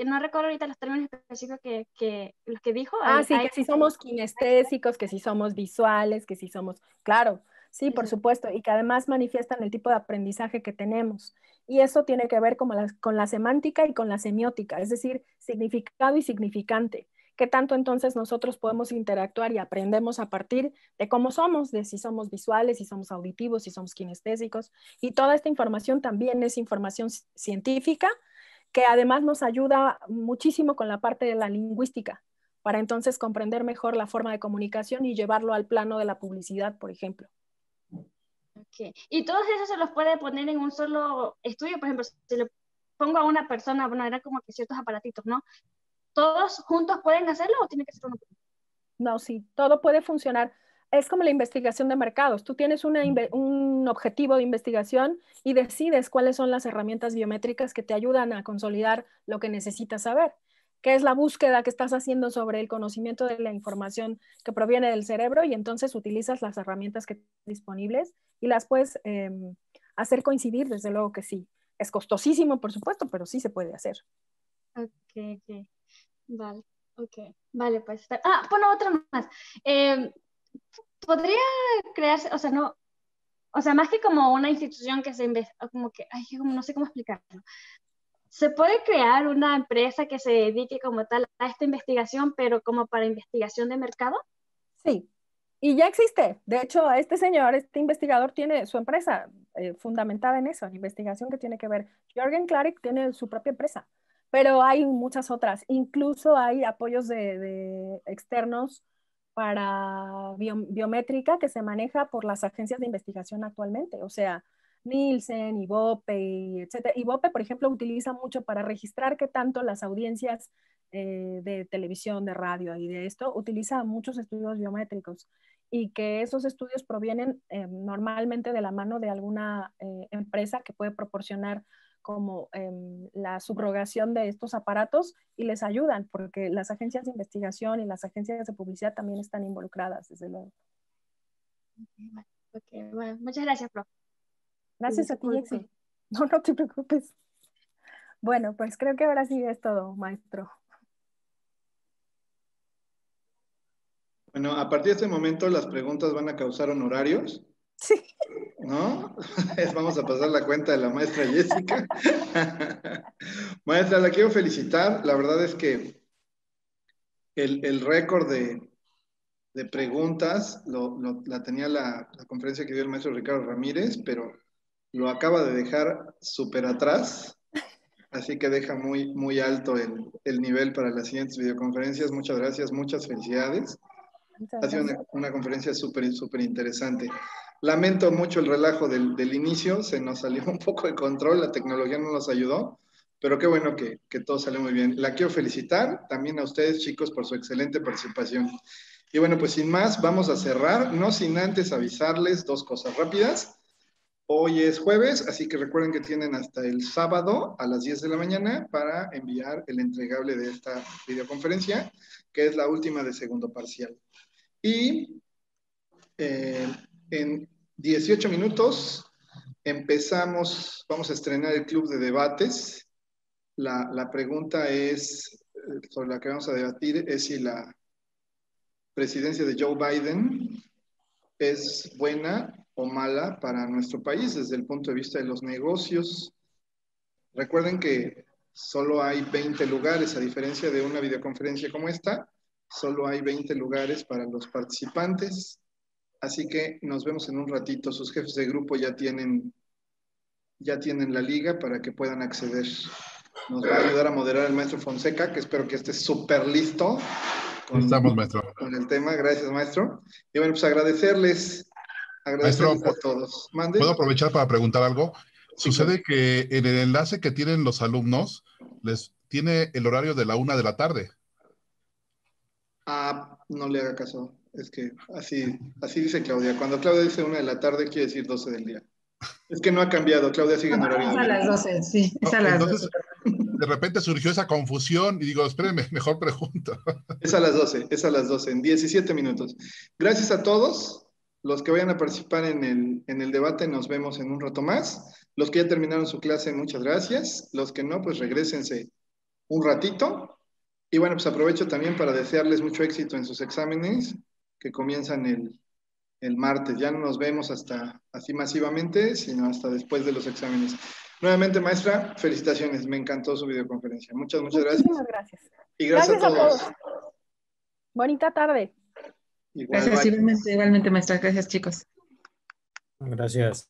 que no recuerdo ahorita los términos específicos que, que los que dijo. Ah, sí, que si somos kinestésicos, que si somos visuales, que si somos, claro, sí, por supuesto, y que además manifiestan el tipo de aprendizaje que tenemos. Y eso tiene que ver con la, con la semántica y con la semiótica, es decir, significado y significante. ¿Qué tanto entonces nosotros podemos interactuar y aprendemos a partir de cómo somos, de si somos visuales, si somos auditivos, si somos kinestésicos? Y toda esta información también es información científica, que además nos ayuda muchísimo con la parte de la lingüística, para entonces comprender mejor la forma de comunicación y llevarlo al plano de la publicidad, por ejemplo. Okay. Y todos esos se los puede poner en un solo estudio, por ejemplo, si le pongo a una persona, bueno, era como que ciertos aparatitos, ¿no? ¿Todos juntos pueden hacerlo o tiene que ser uno? No, sí, todo puede funcionar es como la investigación de mercados. Tú tienes un objetivo de investigación y decides cuáles son las herramientas biométricas que te ayudan a consolidar lo que necesitas saber. ¿Qué es la búsqueda que estás haciendo sobre el conocimiento de la información que proviene del cerebro? Y entonces utilizas las herramientas que disponibles y las puedes em, hacer coincidir, desde luego que sí. Es costosísimo, por supuesto, pero sí se puede hacer. Ok, ok. Vale, ok. Vale, pues. Ah, bueno, otra más. Eh, podría crearse, o sea, no, o sea, más que como una institución que se investiga, como que, ay, no sé cómo explicarlo. ¿Se puede crear una empresa que se dedique como tal a esta investigación, pero como para investigación de mercado? Sí, y ya existe. De hecho, este señor, este investigador, tiene su empresa eh, fundamentada en eso, en investigación que tiene que ver. Jorgen Klarik tiene su propia empresa, pero hay muchas otras. Incluso hay apoyos de, externos para biométrica que se maneja por las agencias de investigación actualmente, o sea, Nielsen, Ibope, etc. Ibope, por ejemplo, utiliza mucho para registrar qué tanto las audiencias eh, de televisión, de radio y de esto, utiliza muchos estudios biométricos y que esos estudios provienen eh, normalmente de la mano de alguna eh, empresa que puede proporcionar como em, la subrogación de estos aparatos y les ayudan, porque las agencias de investigación y las agencias de publicidad también están involucradas, desde luego. muchas gracias, profe. Gracias a ti, *laughs* No, no te preocupes. Bueno, pues creo que ahora sí es todo, maestro. Bueno, a partir de este momento las preguntas van a causar honorarios. Sí. ¿No? *laughs* Vamos a pasar la cuenta de la maestra Jessica. *laughs* maestra, la quiero felicitar. La verdad es que el, récord de, preguntas la tenía la, conferencia que dio el maestro Ricardo Ramírez, pero lo acaba de dejar súper atrás. Así que deja muy, muy alto el, el nivel para las siguientes videoconferencias. Muchas gracias, muchas felicidades. Ha sido una, una conferencia súper, súper interesante. Lamento mucho el relajo del, del, inicio, se nos salió *laughs* un poco de control, la tecnología no nos ayudó, pero qué bueno que, que todo salió muy bien. La quiero felicitar también a ustedes, chicos, por su excelente participación. Y bueno, pues sin más, vamos a cerrar, no sin antes avisarles dos cosas rápidas. Hoy es jueves, así que recuerden que tienen hasta el sábado a las 10 de la mañana para enviar el entregable de esta videoconferencia, que es la última de segundo parcial. Y eh, en 18 minutos empezamos, vamos a estrenar el club de debates. La, pregunta es, eh, sobre la que vamos a debatir, es si la presidencia de Joe Biden es buena o mala para nuestro país desde el punto de vista de los negocios. Recuerden que solo hay 20 lugares, a diferencia de una videoconferencia como esta, solo hay 20 lugares para los participantes. Así que nos vemos en un ratito. Sus jefes de grupo ya tienen, ya tienen la liga para que puedan acceder. nos va a ayudar a moderar el maestro Fonseca, que espero que esté súper listo. Con, Estamos, maestro. Con el tema. Gracias, maestro. Y bueno, pues agradecerles, agradecerles a todos. ¿Puedo aprovechar para preguntar algo? Sucede que en el enlace que tienen los alumnos, les tiene el horario de la una de la tarde. Ah, no le haga caso. Es que así, así dice Claudia. Cuando Claudia dice una de la tarde, quiere decir 12 del día. Es que no ha cambiado. Claudia sigue en horario. Es a las 12, sí. Es a las Entonces, 12. De repente surgió esa confusión y digo, espérenme, *laughs* mejor pregunta. Es a las 12, es a las 12, en 17 minutos. Gracias a todos. Los que vayan a participar en el, en el debate, nos vemos en un rato más. Los que ya terminaron su clase, muchas gracias. Los que no, pues regresense un ratito. Y bueno, pues aprovecho también para desearles mucho éxito en sus exámenes que comienzan el, el martes. Ya no nos vemos hasta así masivamente, sino hasta después de los exámenes. Nuevamente, maestra, felicitaciones. Me encantó su videoconferencia. Muchas, muchas gracias. Muchísimas gracias. Y gracias, a, todos. Bonita tarde. gracias, igualmente, igualmente, maestra. Gracias, chicos. Gracias.